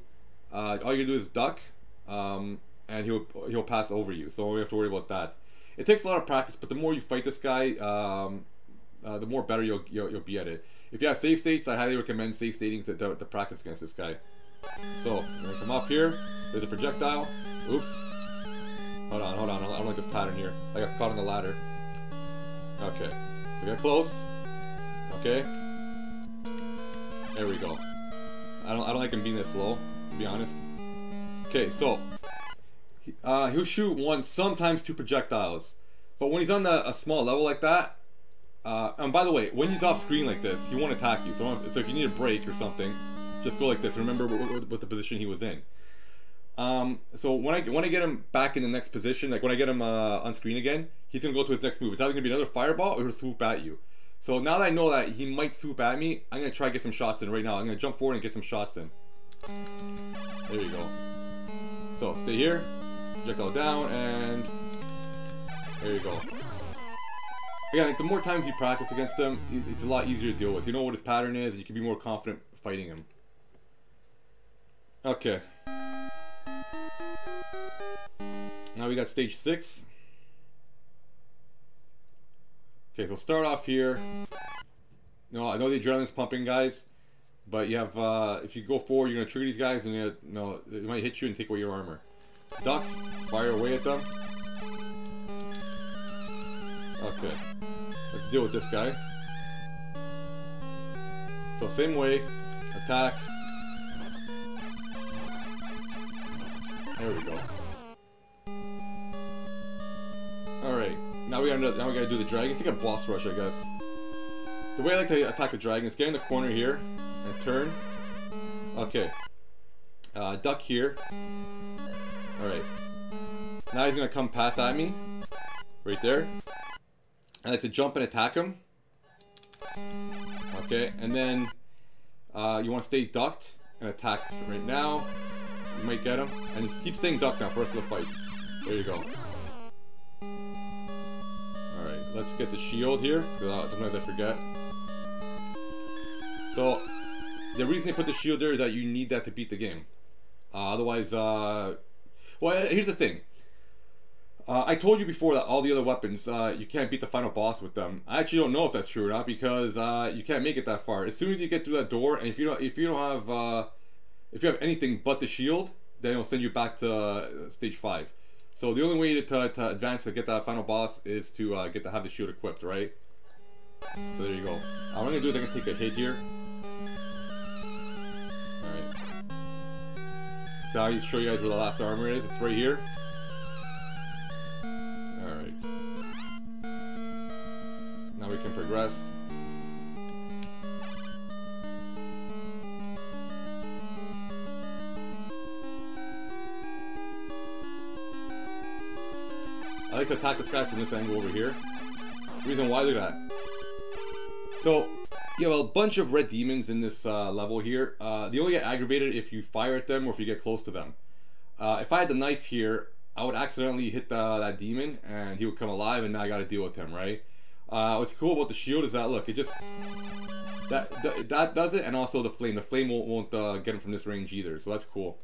uh, all you do is duck, um, and he'll he'll pass over you. So we have to worry about that. It takes a lot of practice, but the more you fight this guy, um, uh, the more better you'll, you'll, you'll be at it. If you have save states, I highly recommend save stating to, to, to practice against this guy. So, I'm gonna come up here. There's a projectile. Oops. Hold on, hold on. I don't like this pattern here. I got caught on the ladder. Okay. So get close. Okay. There we go. I don't, I don't like him being this low, to be honest. Okay, so uh, he'll shoot one, sometimes two projectiles. But when he's on the, a small level like that, uh, and by the way, when he's off screen like this, he won't attack you. So, so if you need a break or something, just go like this. Remember what, what the position he was in. Um, so when I when I get him back in the next position, like when I get him uh, on screen again, he's gonna go to his next move. It's either gonna be another fireball or he'll swoop at you. So now that I know that he might swoop at me, I'm gonna try to get some shots in right now. I'm gonna jump forward and get some shots in. There you go. So stay here, projectile down, and there you go. Again, like the more times you practice against him, it's a lot easier to deal with. You know what his pattern is, and you can be more confident fighting him. Okay. Now we got stage six. Okay, so start off here. No, I know the adrenaline's pumping, guys, but you have uh, if you go forward, you're gonna trigger these guys, and you know they might hit you and take away your armor. Duck, fire away at them. Okay, let's deal with this guy. So same way, attack. There we go. Alright, now we gotta now we gotta do the dragon. It's like a boss rush, I guess. The way I like to attack the dragon is get in the corner here and turn. Okay. Uh, duck here. Alright. Now he's gonna come past at me. Right there. I like to jump and attack him. Okay, and then uh, you want to stay ducked and attack right now. You might get him. And just keep staying duck now for the rest of the fight. There you go. Alright, let's get the shield here, because sometimes I forget. So, the reason they put the shield there is that you need that to beat the game. Uh, otherwise, uh... Well, here's the thing. Uh, I told you before that all the other weapons, uh, you can't beat the final boss with them. I actually don't know if that's true or not because uh, you can't make it that far. As soon as you get through that door, and if you don't, if you don't have, uh, if you have anything but the shield, then it'll send you back to uh, stage five. So the only way to, to, to, advance to get that final boss is to uh, get to have the shield equipped, right? So there you go. what I'm gonna do is I'm gonna take a hit here. Alright. So I'll show you guys where the last armor is. It's right here. Alright. Now we can progress. I like to attack this guy from this angle over here. reason why, at that. So, you have a bunch of red demons in this uh, level here. Uh, they only get aggravated if you fire at them or if you get close to them. Uh, if I had the knife here, I would accidentally hit the, that demon and he would come alive and now I gotta deal with him, right? Uh, what's cool about the shield is that look, it just that that, that does it, and also the flame. The flame won't, won't uh, get him from this range either, so that's cool.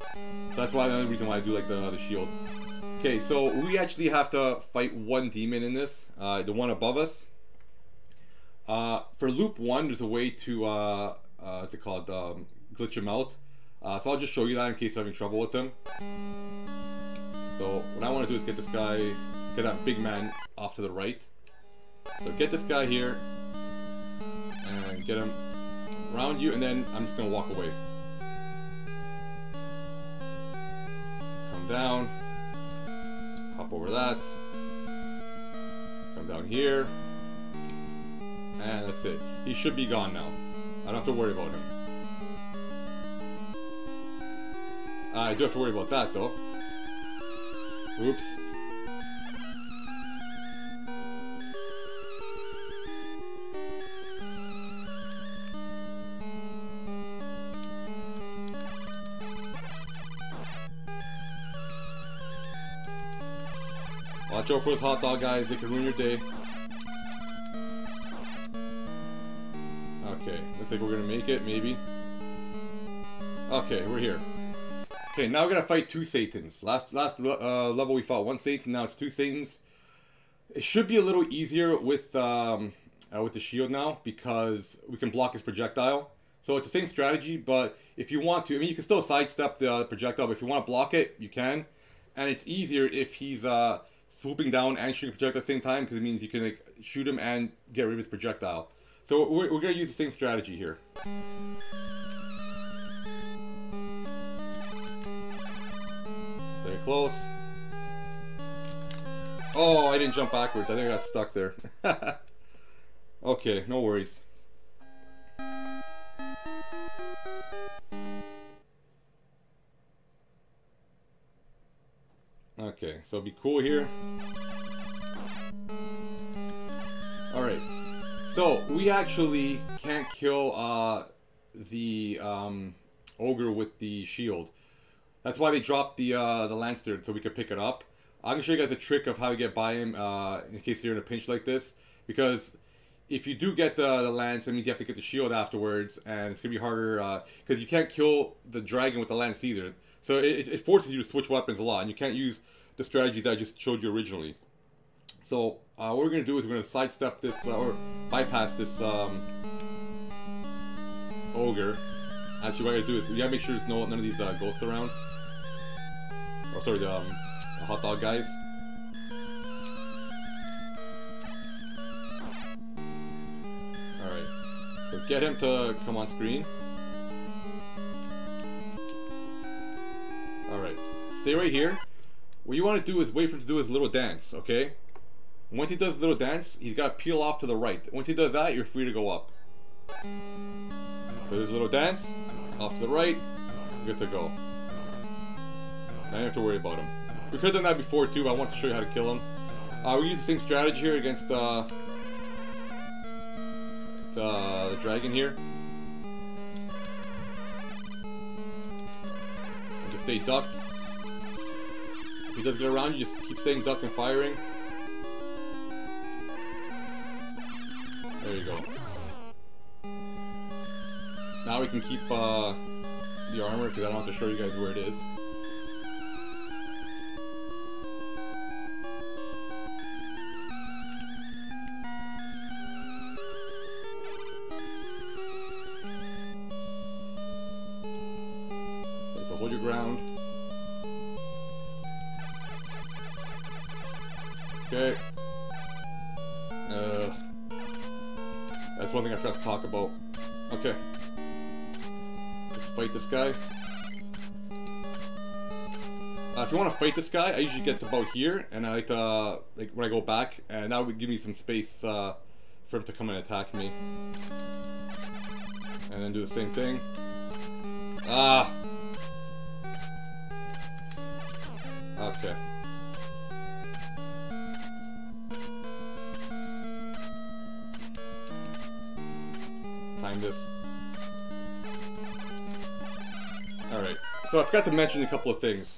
So that's why another reason why I do like the the shield. Okay, so we actually have to fight one demon in this, uh, the one above us. Uh, for loop one, there's a way to uh, uh, what's it called, um, glitch him out. Uh, so I'll just show you that in case you're having trouble with him. So what I want to do is get this guy, get that big man off to the right. So get this guy here and get him around you, and then I'm just gonna walk away. Come down, hop over that, come down here, and that's it. He should be gone now. I don't have to worry about him. Ah, I do have to worry about that though. Oops. Watch out for those hot dog guys, they can ruin your day. Okay, looks like we're gonna make it, maybe. Okay, we're here. Okay, now we're gonna fight two Satans. Last last uh, level we fought one Satan, now it's two Satans. It should be a little easier with um, uh, with the shield now because we can block his projectile. So it's the same strategy, but if you want to, I mean, you can still sidestep the uh, projectile, but if you want to block it, you can. And it's easier if he's uh, swooping down and shooting projectile at the same time because it means you can like shoot him and get rid of his projectile. So we're, we're gonna use the same strategy here. Very close. Oh, I didn't jump backwards. I think I got stuck there. okay, no worries. Okay, so be cool here. Alright. So, we actually can't kill uh, the um, ogre with the shield. That's why they dropped the uh, the Lancer so we could pick it up. I'm gonna show you guys a trick of how to get by him uh, in case you're in a pinch like this. Because if you do get the, the lance, that means you have to get the shield afterwards, and it's gonna be harder because uh, you can't kill the dragon with the lance either. So it, it forces you to switch weapons a lot, and you can't use the strategies I just showed you originally. So uh, what we're going to do is we're going to sidestep this, uh, or bypass this um, ogre. Actually, what I gotta do is you gotta make sure there's no none of these uh, ghosts around. Oh, sorry, the, um, the hot dog guys. Alright. So get him to come on screen. Alright. Stay right here. What you want to do is wait for him to do his little dance, okay? Once he does his little dance, he's got to peel off to the right. Once he does that, you're free to go up. Do his little dance, off to the right, good to go. Now you have to worry about him. We could have done that before too, but I want to show you how to kill him. Uh, we use the same strategy here against uh, the, the dragon here. Just stay ducked. He does get around you, just keep staying duck and firing. There you go. Now we can keep uh, the armor because I don't have to show you guys where it is. This guy, I usually get about here, and I like to, uh, like when I go back, and that would give me some space uh, for him to come and attack me. And then do the same thing. Ah! Okay. Time this. Alright, so I forgot to mention a couple of things.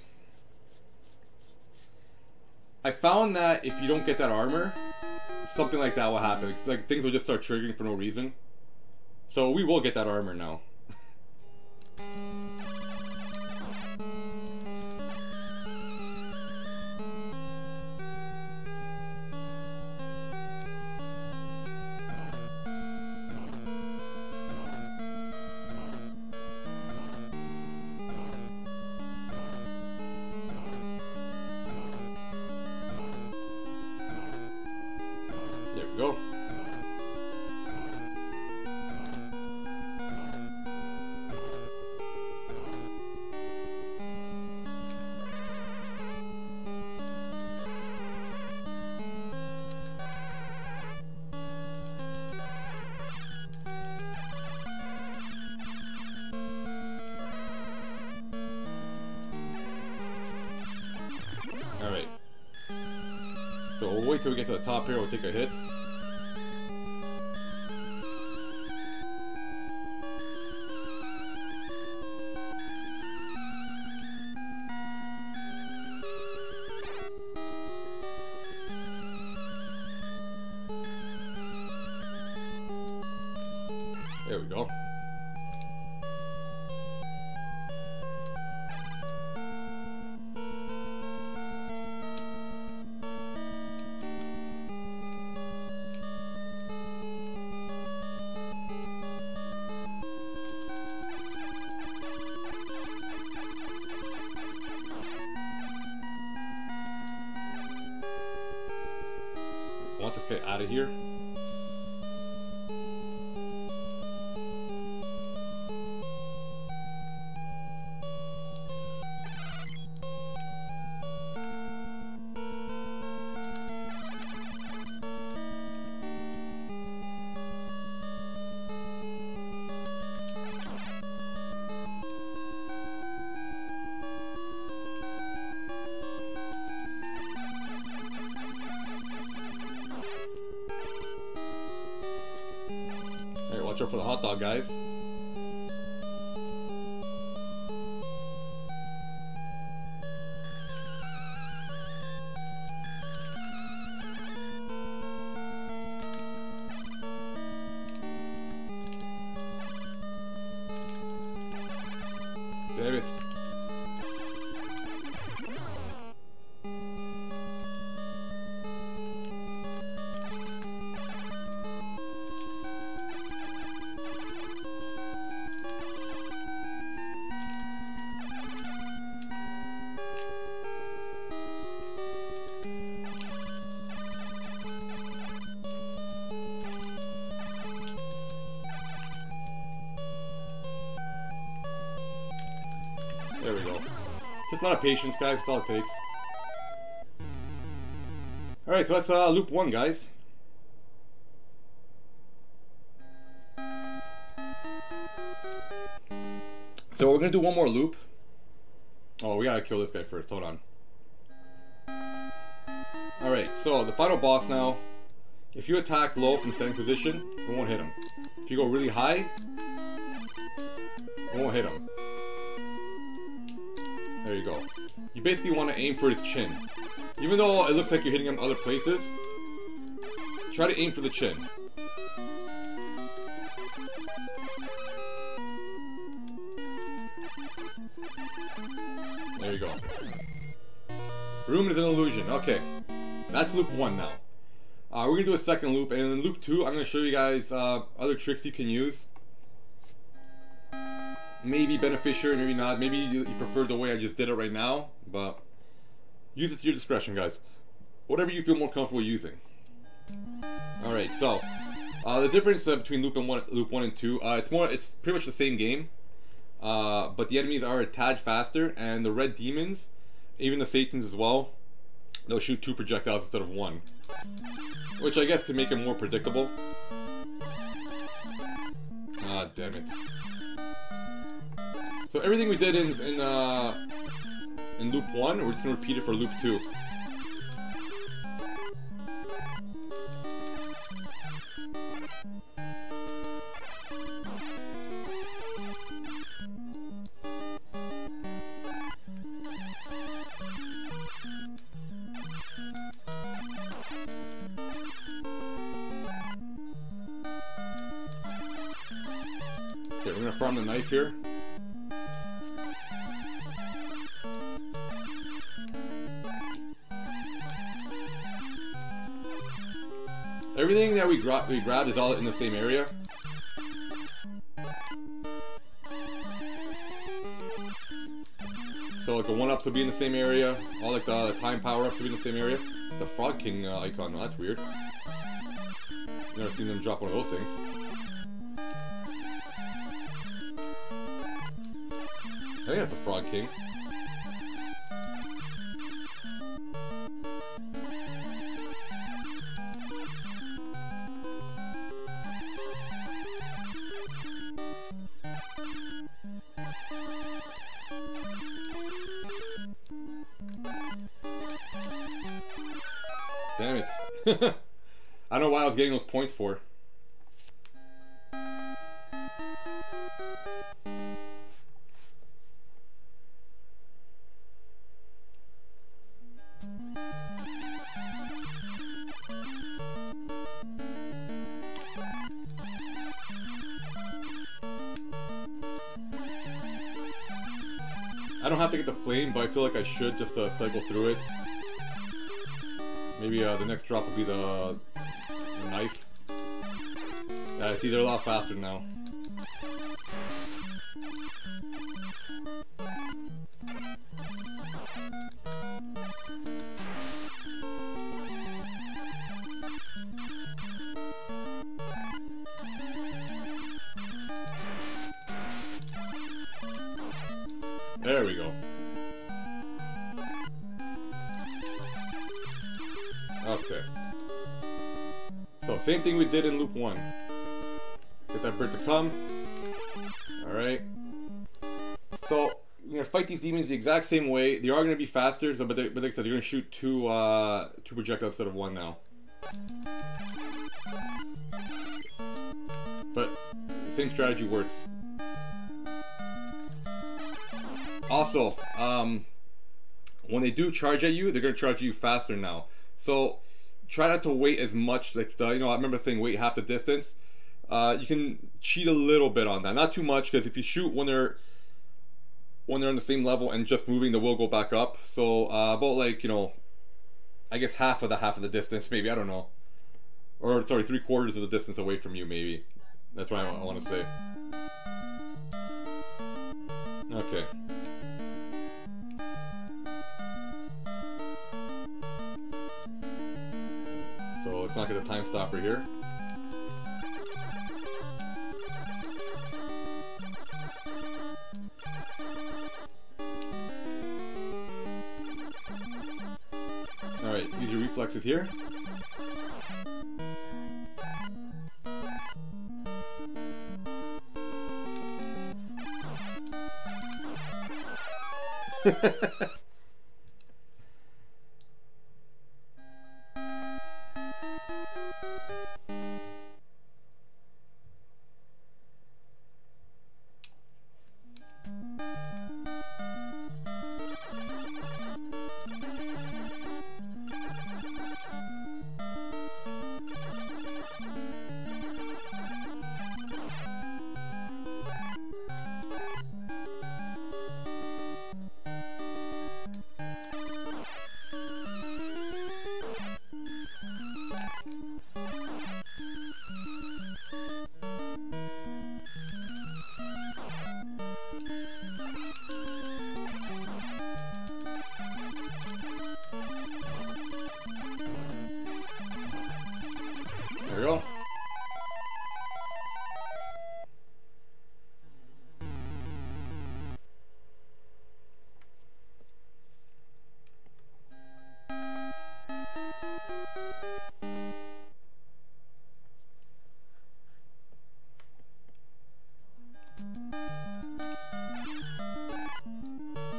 I found that if you don't get that armor, something like that will happen. It's like things will just start triggering for no reason. So we will get that armor now. get to the top here, we'll take a hit. Of patience, guys. That's all it takes. Alright, so that's uh, loop one, guys. So we're gonna do one more loop. Oh, we gotta kill this guy first. Hold on. Alright, so the final boss now. If you attack low from standing position, it won't hit him. If you go really high, it won't hit him. There you go. You basically want to aim for his chin. Even though it looks like you're hitting him other places, try to aim for the chin. There you go. Room is an illusion. Okay. That's loop one now. Uh, we're gonna do a second loop, and in loop two, I'm gonna show you guys uh, other tricks you can use. Maybe beneficial, maybe not. Maybe you, you prefer the way I just did it right now, but use it to your discretion, guys. Whatever you feel more comfortable using. All right, so uh, the difference uh, between loop and one, loop one and two, uh, it's more, it's pretty much the same game, uh, but the enemies are a tad faster, and the red demons, even the satans as well, they'll shoot two projectiles instead of one. Which I guess can make it more predictable. Ah, damn it. So everything we did in in uh, in loop one, we're just gonna repeat it for loop two. Okay, we're gonna the knife here. That we, gra we grabbed is all in the same area. So like the one-ups will be in the same area, all like the, the time power-ups will be in the same area. The Frog King uh, icon, no, that's weird. Never seen them drop one of those things. I think that's a Frog King. I don't know why I was getting those points for. I don't have to get the flame, but I feel like I should just uh, cycle through it. Maybe uh, the next drop will be the, the knife. Yeah, I see, they're a lot faster now. Same thing we did in loop 1. Get that bird to come. Alright. So, you're gonna fight these demons the exact same way. They are gonna be faster, so, but, they, but like I said, you're gonna shoot two, uh, two projectiles instead of one now. But, the same strategy works. Also, um, when they do charge at you, they're gonna charge you faster now. So try not to wait as much. Like the, you know, I remember saying wait half the distance. Uh, you can cheat a little bit on that, not too much, because if you shoot when they're when they're on the same level and just moving, the will go back up. So uh, about like you know, I guess half of the half of the distance, maybe I don't know, or sorry, three quarters of the distance away from you, maybe. That's what I, I want to say. Okay. let's not get a time stopper here. Alright, use your reflexes here.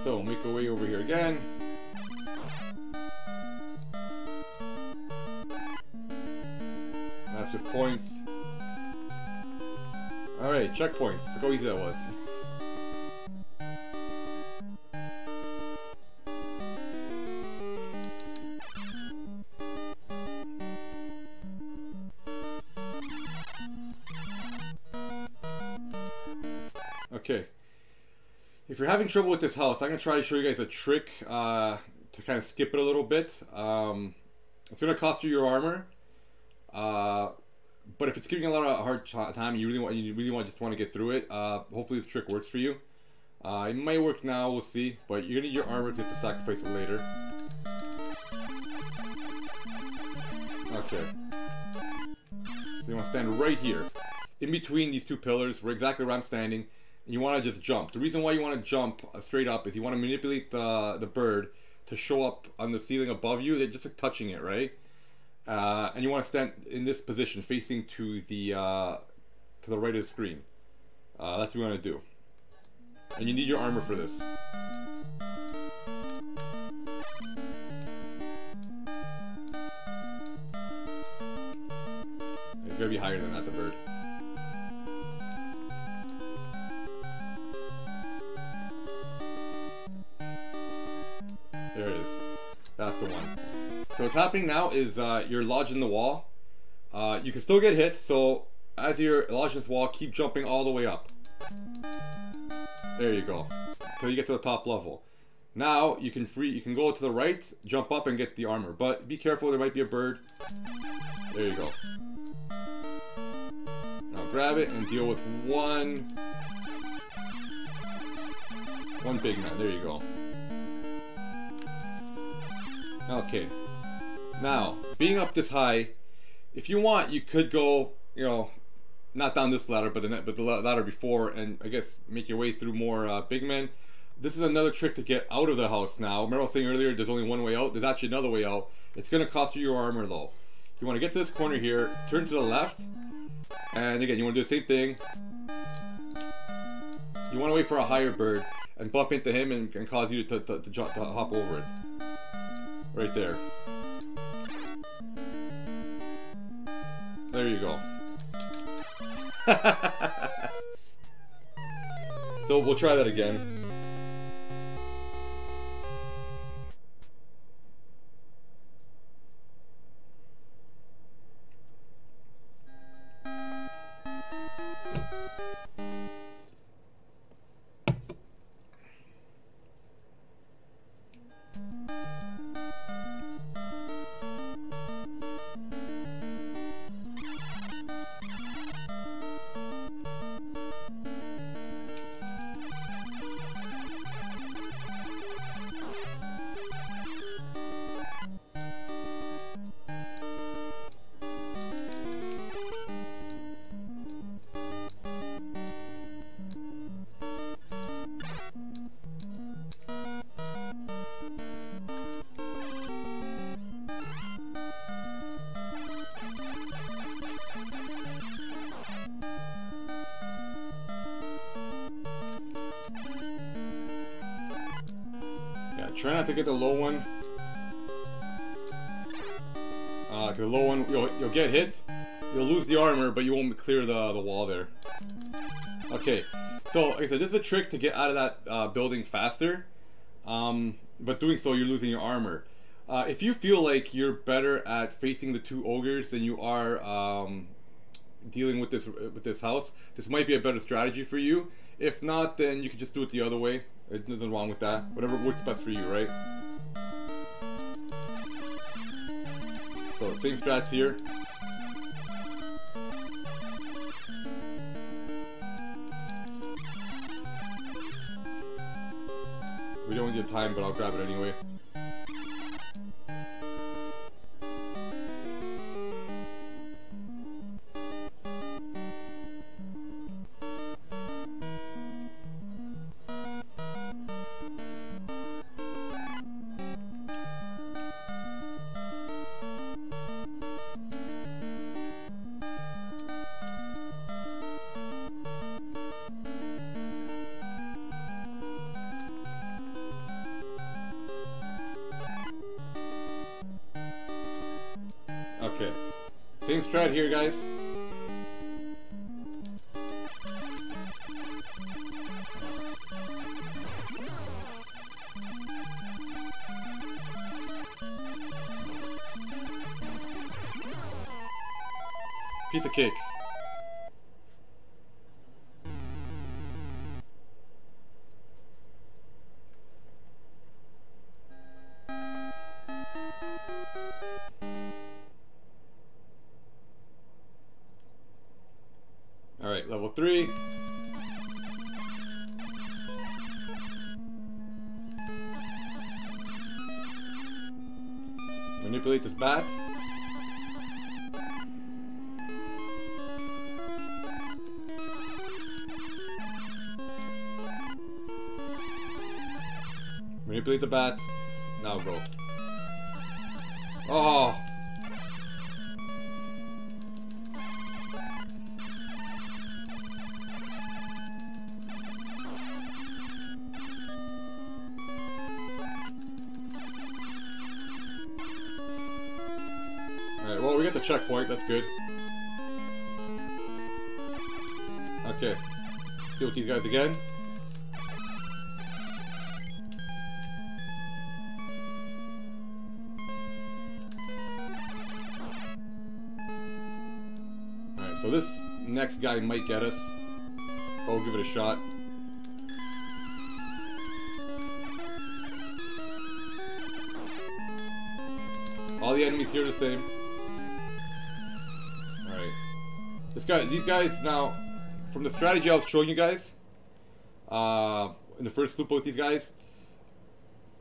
So make our way over here again. Just points. Alright, checkpoints. Look how easy that was. having trouble with this house, I'm going to try to show you guys a trick uh, to kind of skip it a little bit. Um, it's going to cost you your armor. Uh, but if it's giving you a lot of hard time, you really want you really want just want to get through it. Uh, hopefully this trick works for you. Uh, it might work now, we'll see. But you're gonna need your armor to, to sacrifice it later. Okay. So you want to stand right here, in between these two pillars, where exactly where I'm standing, and you want to just jump. The reason why you want to jump uh, straight up is you want to manipulate the the bird to show up on the ceiling above you. They're just like touching it, right? Uh, and you want to stand in this position, facing to the uh, to the right of the screen. Uh, that's what you want to do. And you need your armor for this. It's gonna be higher than that, That's the one. So what's happening now is uh, you're lodged in the wall. Uh, you can still get hit, so as you're lodged in this wall, keep jumping all the way up. There you go. Until you get to the top level. Now you can free you can go to the right, jump up and get the armor. But be careful, there might be a bird. There you go. Now grab it and deal with one one big man. There you go. Okay. Now, being up this high, if you want, you could go, you know, not down this ladder, but the but the ladder before, and I guess make your way through more uh, big men. This is another trick to get out of the house now. Remember I was saying earlier, there's only one way out. There's actually another way out. It's going to cost you your armor though. You want to get to this corner here, turn to the left, and again, you want to do the same thing. You want to wait for a higher bird and bump into him and, and cause you to, to, to, to hop over it. Right there. There you go. so we'll try that again. Try not to get the low one. Uh, the low one, you'll, you'll get hit. You'll lose the armor, but you won't clear the, the wall there. Okay, so like I said, this is a trick to get out of that uh, building faster. Um, but doing so, you're losing your armor. Uh, if you feel like you're better at facing the two ogres than you are um, dealing with this with this house, this might be a better strategy for you. If not, then you can just do it the other way. There's nothing wrong with that. Whatever works best for you, right? So, same strats here. We don't get time, but I'll grab it anyway. Manipulate the bat. Now go. Oh! Alright, well, we got the checkpoint. That's good. Okay. Deal with these guys again. Guy might get us. I'll give it a shot. All the enemies here are the same. Alright. This guy these guys now from the strategy I was showing you guys, uh in the first loop with these guys,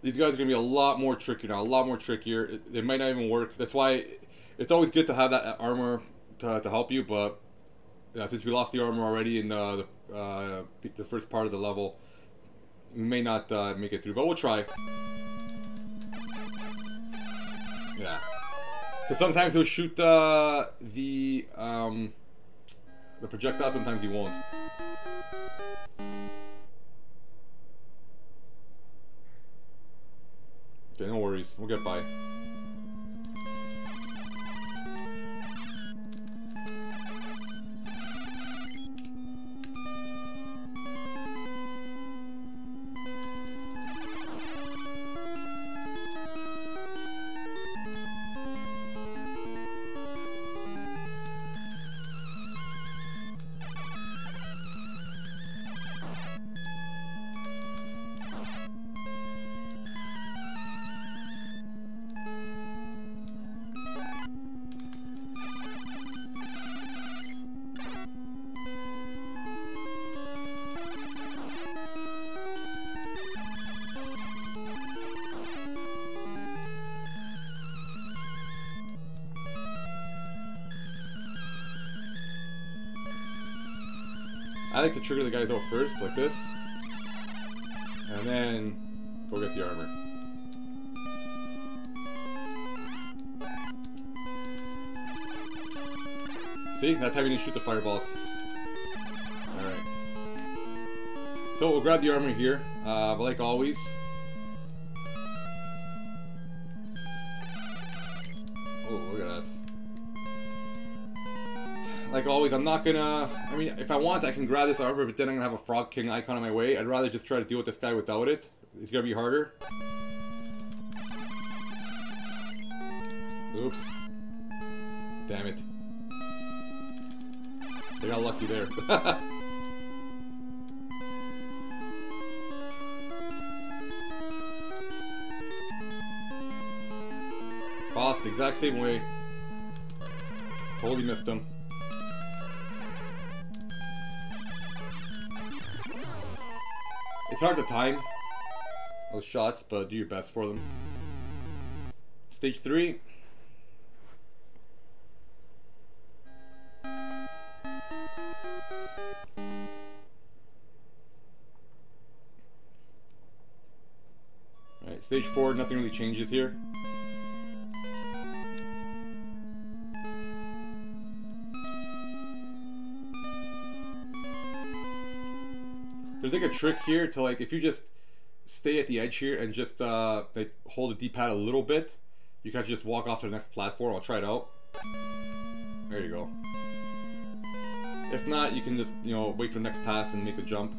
these guys are gonna be a lot more trickier now, a lot more trickier. It, they might not even work. That's why it's always good to have that armor to, to help you, but yeah, since we lost the armor already in uh, the uh, the first part of the level, we may not uh, make it through, but we'll try. Yeah, because sometimes he'll shoot uh, the um, the projectile, sometimes he won't. Okay, no worries, we'll get by. Like to trigger the guys out first, like this. And then go get the armor. See? That's how you need to shoot the fireballs. Alright. So we'll grab the armor here, uh, like always. Like always, I'm not gonna. I mean, if I want, I can grab this armor, but then I'm gonna have a Frog King icon on my way. I'd rather just try to deal with this guy without it. It's gonna be harder. Oops. Damn it. I got lucky there. Fast, exact same way. Totally missed him. It's hard to time those shots, but do your best for them. Stage 3. Alright, stage 4, nothing really changes here. There's like a trick here to like if you just stay at the edge here and just uh, like hold the D-pad a little bit, you can just walk off to the next platform. I'll try it out. There you go. If not, you can just, you know, wait for the next pass and make the jump.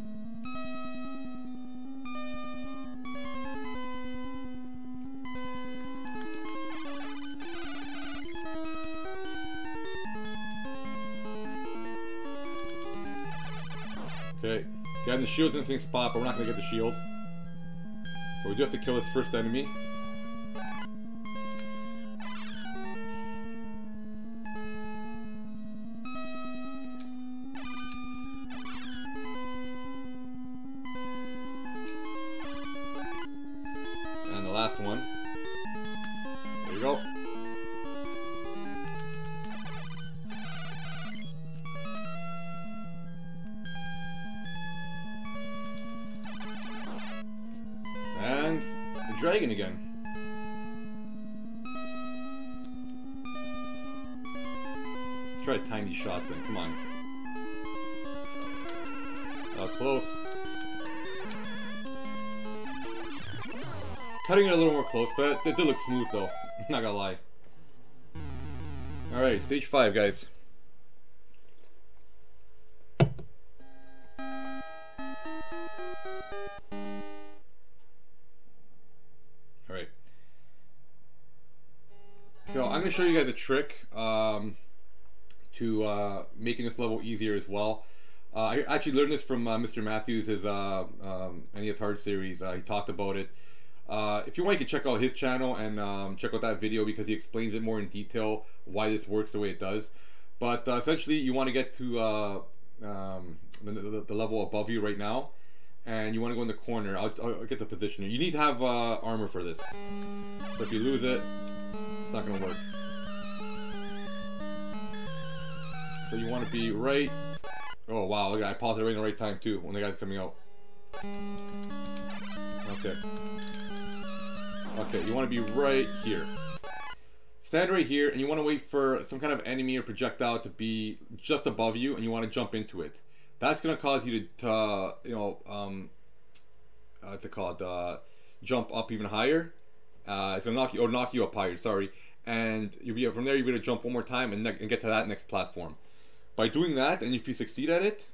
Getting the shield's in the same spot, but we're not gonna get the shield. But we do have to kill this first enemy. Smooth though. Not gonna lie. Alright, stage 5, guys. Alright. So I'm gonna show you guys a trick um, to uh, making this level easier as well. Uh, I actually learned this from uh, Mr. Matthews, his uh, um, NES Hard series. Uh, he talked about it. Uh, if you want, you can check out his channel and um, check out that video because he explains it more in detail why this works the way it does. But uh, essentially, you want to get to uh, um, the, the, the level above you right now, and you want to go in the corner. I'll, I'll get the position. You need to have uh, armor for this. So if you lose it, it's not going to work. So you want to be right. Oh wow! Look, I paused it right in the right time too when the guy's coming out. Okay. Okay, you want to be right here. Stand right here, and you want to wait for some kind of enemy or projectile to be just above you, and you want to jump into it. That's going to cause you to, to you know, um, uh, what's it called? Uh, jump up even higher. Uh, it's going to knock you, or knock you up higher, sorry. And you'll be from there, be able to jump one more time and, and get to that next platform. By doing that, and if you succeed at it,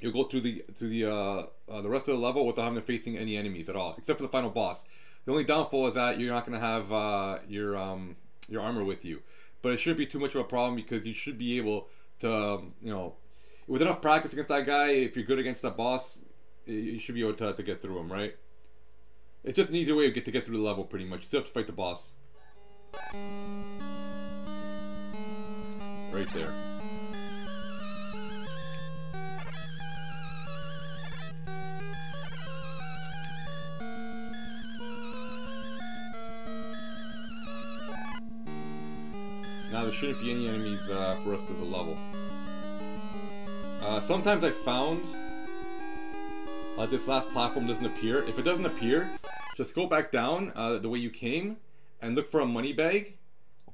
you'll go through the through the uh, uh, the rest of the level without having to facing any enemies at all, except for the final boss. The only downfall is that you're not going to have uh, your um, your armor with you, but it shouldn't be too much of a problem because you should be able to, um, you know, with enough practice against that guy, if you're good against that boss, you should be able to, to get through him, right? It's just an easier way to get to get through the level, pretty much. You still have to fight the boss. Right there. Now there shouldn't be any enemies uh, for us to the level. Uh, sometimes I found uh, this last platform doesn't appear. If it doesn't appear, just go back down uh, the way you came and look for a money bag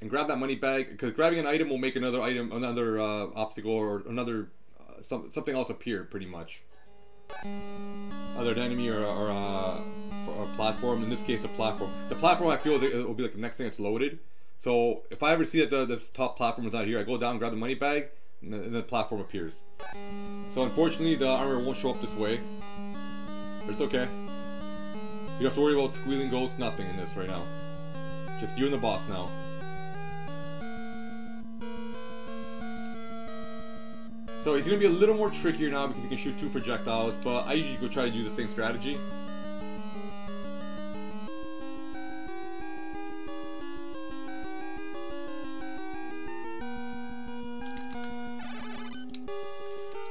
and grab that money bag because grabbing an item will make another item, another uh, obstacle or another uh, some, something else appear pretty much. Either an enemy or, or, uh, or a platform. In this case, the platform. The platform I feel is it will be like the next thing that's loaded. So if I ever see that the this top platform is not here, I go down, grab the money bag, and the, and the platform appears. So unfortunately, the armor won't show up this way. But it's okay. You have to worry about squealing ghosts, nothing in this right now. Just you and the boss now. So he's gonna be a little more trickier now because he can shoot two projectiles, but I usually go try to do the same strategy.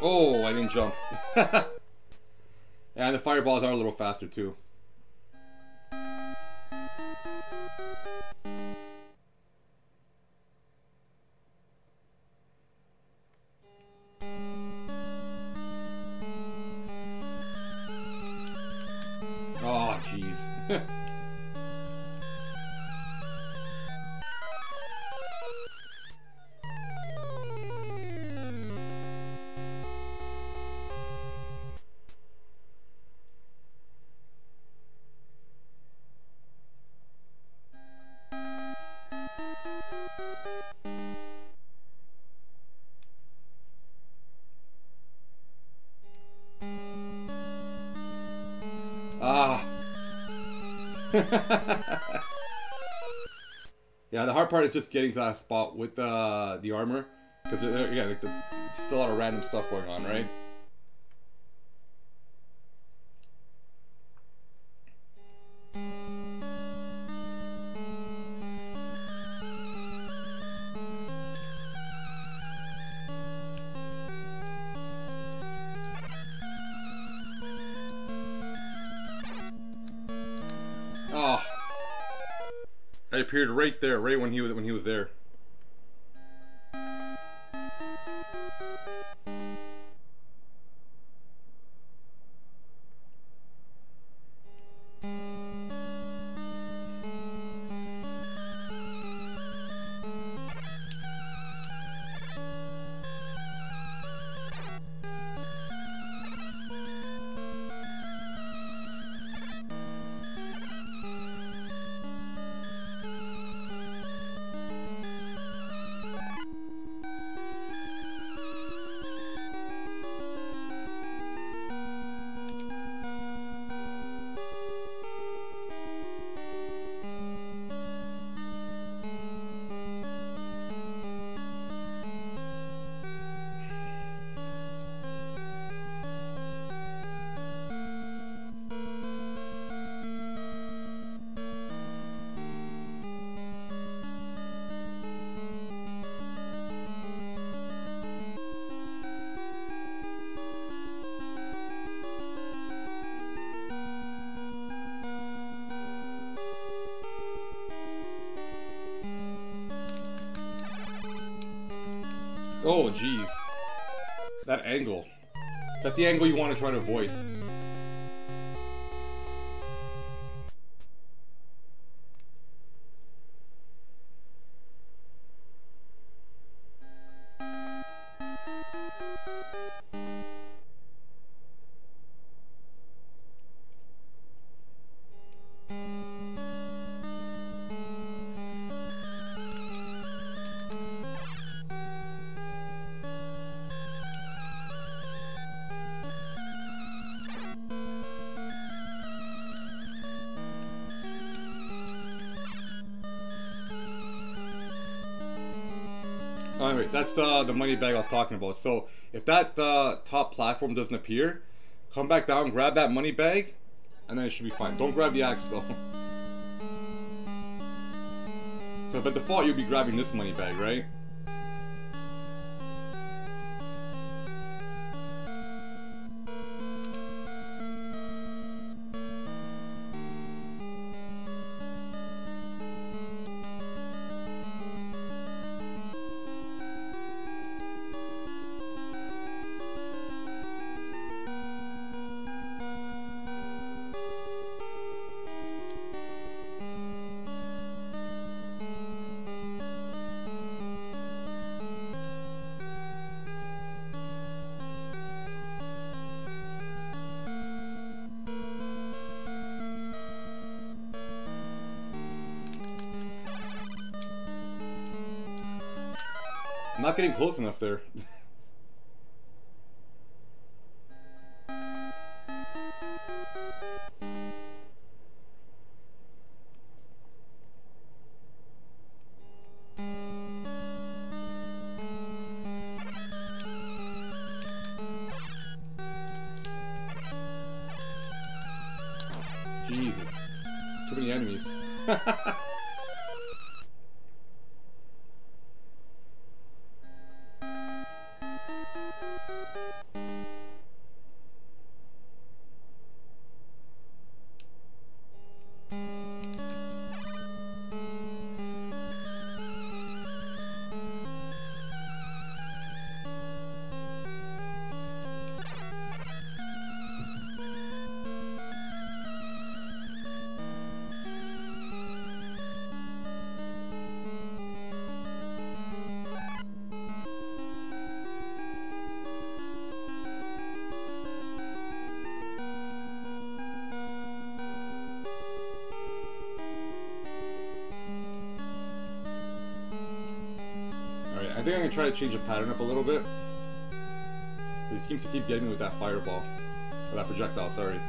Oh, I didn't jump. and the fireballs are a little faster too. Oh, jeez. hard part is just getting to that spot with uh, the armor. Because, yeah, like the, still a lot of random stuff going on, right? Appeared right there, right when he was when he was there. Angle to try avoid. Anyway, that's the the money bag I was talking about. So if that uh, top platform doesn't appear, come back down, grab that money bag, and then it should be fine. Don't grab the axe though. But by default you'll be grabbing this money bag, right? Getting close enough there. try to change the pattern up a little bit. He seems to keep getting me with that fireball. Or that projectile, sorry.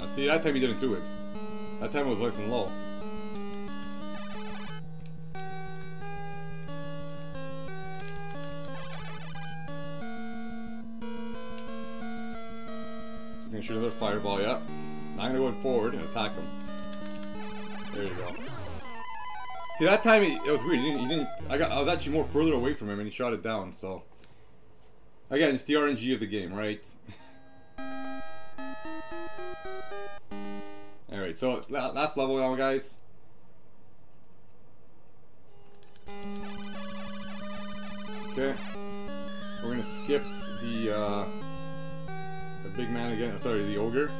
Ah, see, that time he didn't do it. That time it was low. He's gonna shoot another fireball, yeah. Now I'm gonna go forward and attack him. There you go. See, that time it was weird. He didn't, he didn't. I got. I was actually more further away from him, and he shot it down. So, again, it's the RNG of the game, right? So it's last level now, guys. Okay. We're gonna skip the uh, the big man again. Sorry, the ogre.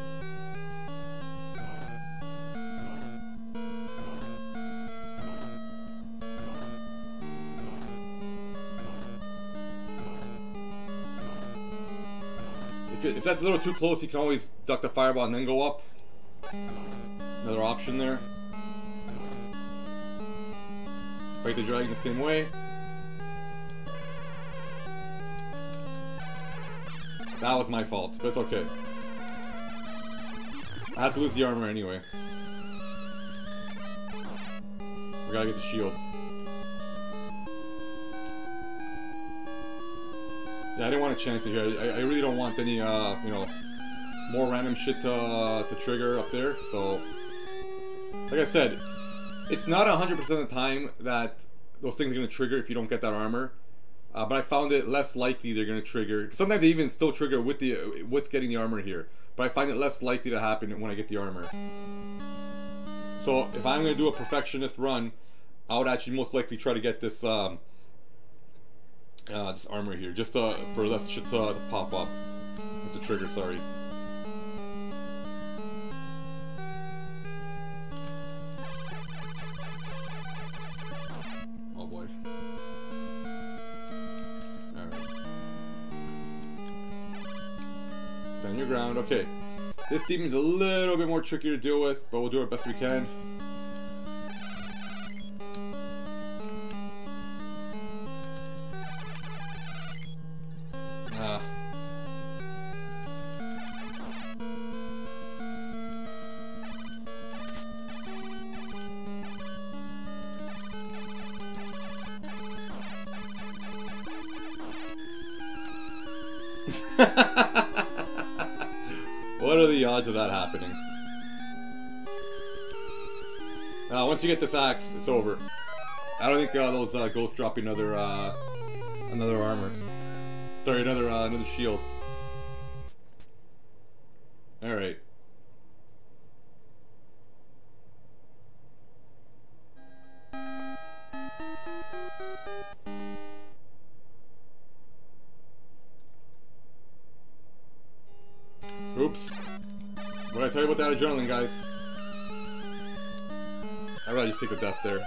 If, if that's a little too close, you can always duck the fireball and then go up. Another option there. Fight the dragon the same way. That was my fault, but it's okay. I have to lose the armor anyway. We gotta get the shield. Yeah, I didn't want a chance to hear. I, I really don't want any, uh, you know, more random shit to, uh, to trigger up there. So, like I said, it's not 100% of the time that those things are going to trigger if you don't get that armor. Uh, but I found it less likely they're going to trigger. Sometimes they even still trigger with the with getting the armor here. But I find it less likely to happen when I get the armor. So if I'm going to do a perfectionist run, I would actually most likely try to get this um, uh, this armor here, just uh, for less shit to, uh, to pop up with the trigger. Sorry. This demon's a little bit more tricky to deal with, but we'll do our best we can. Get this axe, it's over. I don't think uh, those uh, ghosts drop another uh, another armor. Sorry, another uh, another shield. All right. Oops. What I tell you about that adrenaline, guys? I'd rather you stick with death there.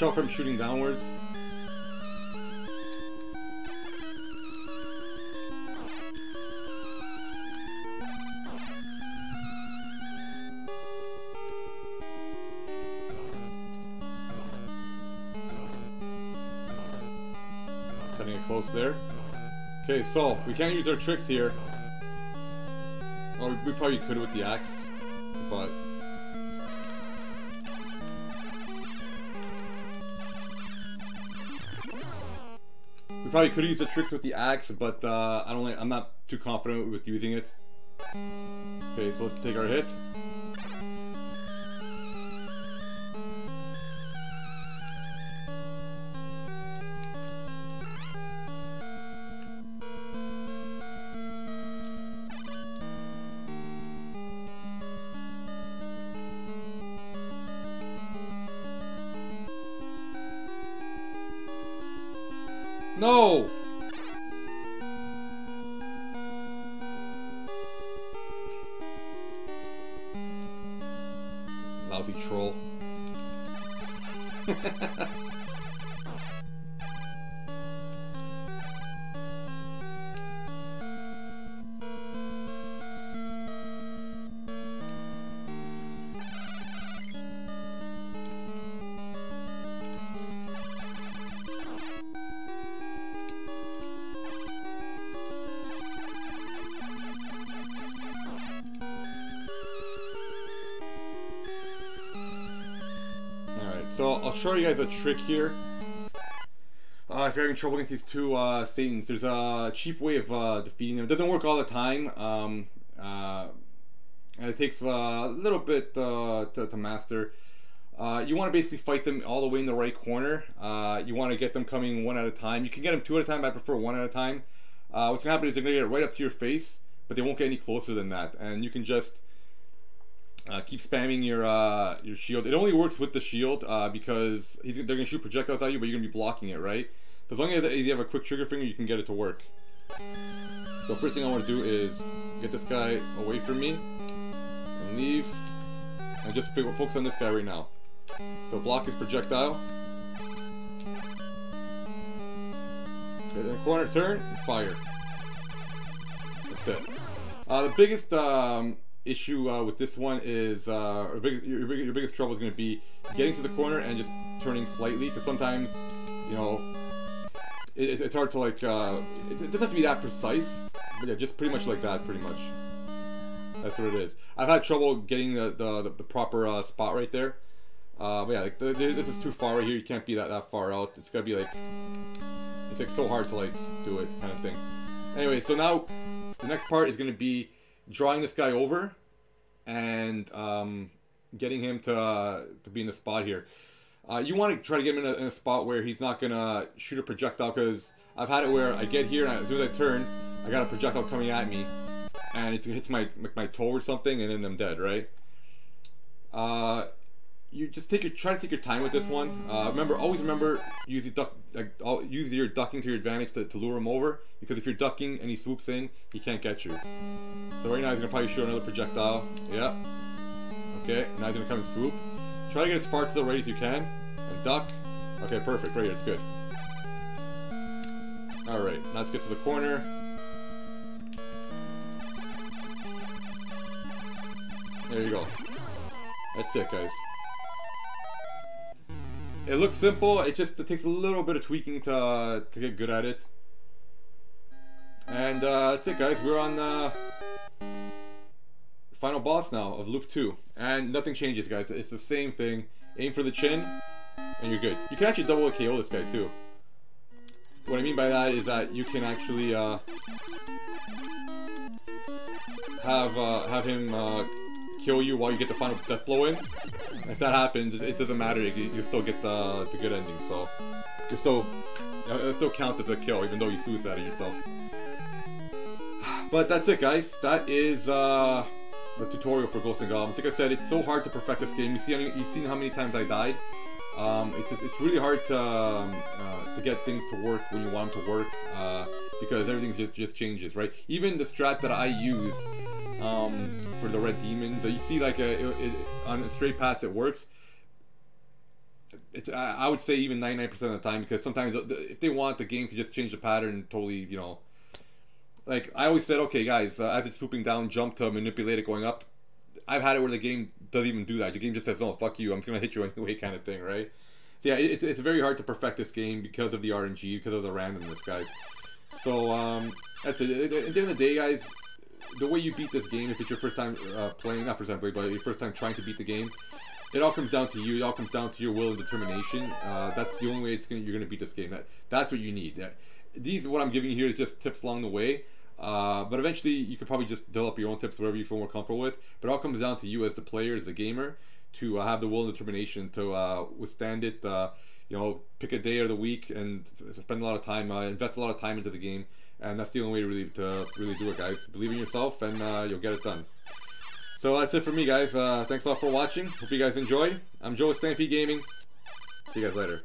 Watch out shooting downwards. Cutting it close there. Okay, so we can't use our tricks here. Well, we probably could with the axe, but We probably could use the tricks with the axe, but uh, I don't. Like, I'm not too confident with using it. Okay, so let's take our hit. Show you guys a trick here. Uh, if you're having trouble against these two uh, Satans, there's a cheap way of uh, defeating them. It doesn't work all the time. Um, uh, and it takes a little bit uh, to, to, master. Uh, you want to basically fight them all the way in the right corner. you want to get them coming one at a time. You can get them two at a time, I prefer one at a time. what's going to happen is they're going to get right up to your face, but they won't get any closer than that. And you can just uh, keep spamming your uh, your shield. It only works with the shield uh, because he's, they're gonna shoot projectiles at you, but you're gonna be blocking it, right? So as long as you have a quick trigger finger, you can get it to work. So first thing I want to do is get this guy away from me and leave, and just focus on this guy right now. So block his projectile. Get in the corner, turn, fire. That's it. Uh, the biggest um, issue uh, with this one is uh, big, your, your, biggest trouble is going to be getting to the corner and just turning slightly because sometimes you know it, it's hard to like uh, it, it, doesn't have to be that precise but yeah just pretty much like that pretty much. That's what it is. I've had trouble getting the, the, the, the proper uh, spot right there. Uh, but yeah like the, this is too far right here. You can't be that, that far out. It's gotta be like it's like so hard to like do it kind of thing. Anyway so now the next part is going to be drawing this guy over and um, getting him to uh, to be in the spot here. Uh, you want to try to get him in a, in a, spot where he's not gonna shoot a projectile because I've had it where I get here and as soon as I turn, I got a projectile coming at me, and it hits my my toe or something, and then I'm dead, right? Uh, you just take your try to take your time with this one. Uh, remember, always remember use your duck like use your ducking to your advantage to, to lure him over because if you're ducking and he swoops in, he can't get you. So right now he's gonna probably shoot another projectile. Yeah. Okay. Now he's gonna come and swoop. Try to get as far to the right as you can and duck. Okay, perfect. Right it's good. All right. Now let's get to the corner. There you go. That's it, guys. It looks simple. It just it takes a little bit of tweaking to uh, to get good at it. And uh, that's it, guys. We're on the final boss now of Loop 2. And nothing changes, guys. It's the same thing. Aim for the chin, and you're good. You can actually double KO this guy, too. What I mean by that is that you can actually uh, have uh, have him uh, kill you while you get the final death blow in. If that happens, it doesn't matter. You, you still get the, the good ending. So you still it still count as a kill, even though you suicided yourself. But that's it, guys. That is uh, the tutorial for Ghosts and Goblins. Like I said, it's so hard to perfect this game. You see, you've seen how many times I died. Um, it's, it's really hard to um, uh, to get things to work when you want them to work uh, because everything just just changes, right? Even the strat that I use um, for the red demons. You see, like a, it, it, on a straight pass, it works. It's I would say even 99% of the time because sometimes if they want, the game could just change the pattern and totally, you know. Like I always said, okay, guys, uh, as it's swooping down, jump to manipulate it going up. I've had it where the game doesn't even do that. The game just says, "No, fuck you. I'm just gonna hit you anyway," kind of thing, right? So yeah, it's it's very hard to perfect this game because of the RNG, because of the randomness, guys. So um, that's it. At the end of the day, guys, the way you beat this game, if it's your first time uh, playing, not first time playing, but your first time trying to beat the game, it all comes down to you. It all comes down to your will and determination. Uh, that's the only way it's gonna, you're going to beat this game. That that's what you need. That, these what I'm giving you here is just tips along the way. Uh, but eventually, you could probably just develop your own tips, whatever you feel more comfortable with. But it all comes down to you as the player, as the gamer, to uh, have the will and determination to uh, withstand it. Uh, you know, pick a day of the week and spend a lot of time, uh, invest a lot of time into the game and that's the only way to really to really do it, guys. Believe in yourself, and uh, you'll get it done. So that's it for me, guys. Uh, thanks a lot for watching. Hope you guys enjoyed. I'm Joe with Stampede Gaming. See you guys later.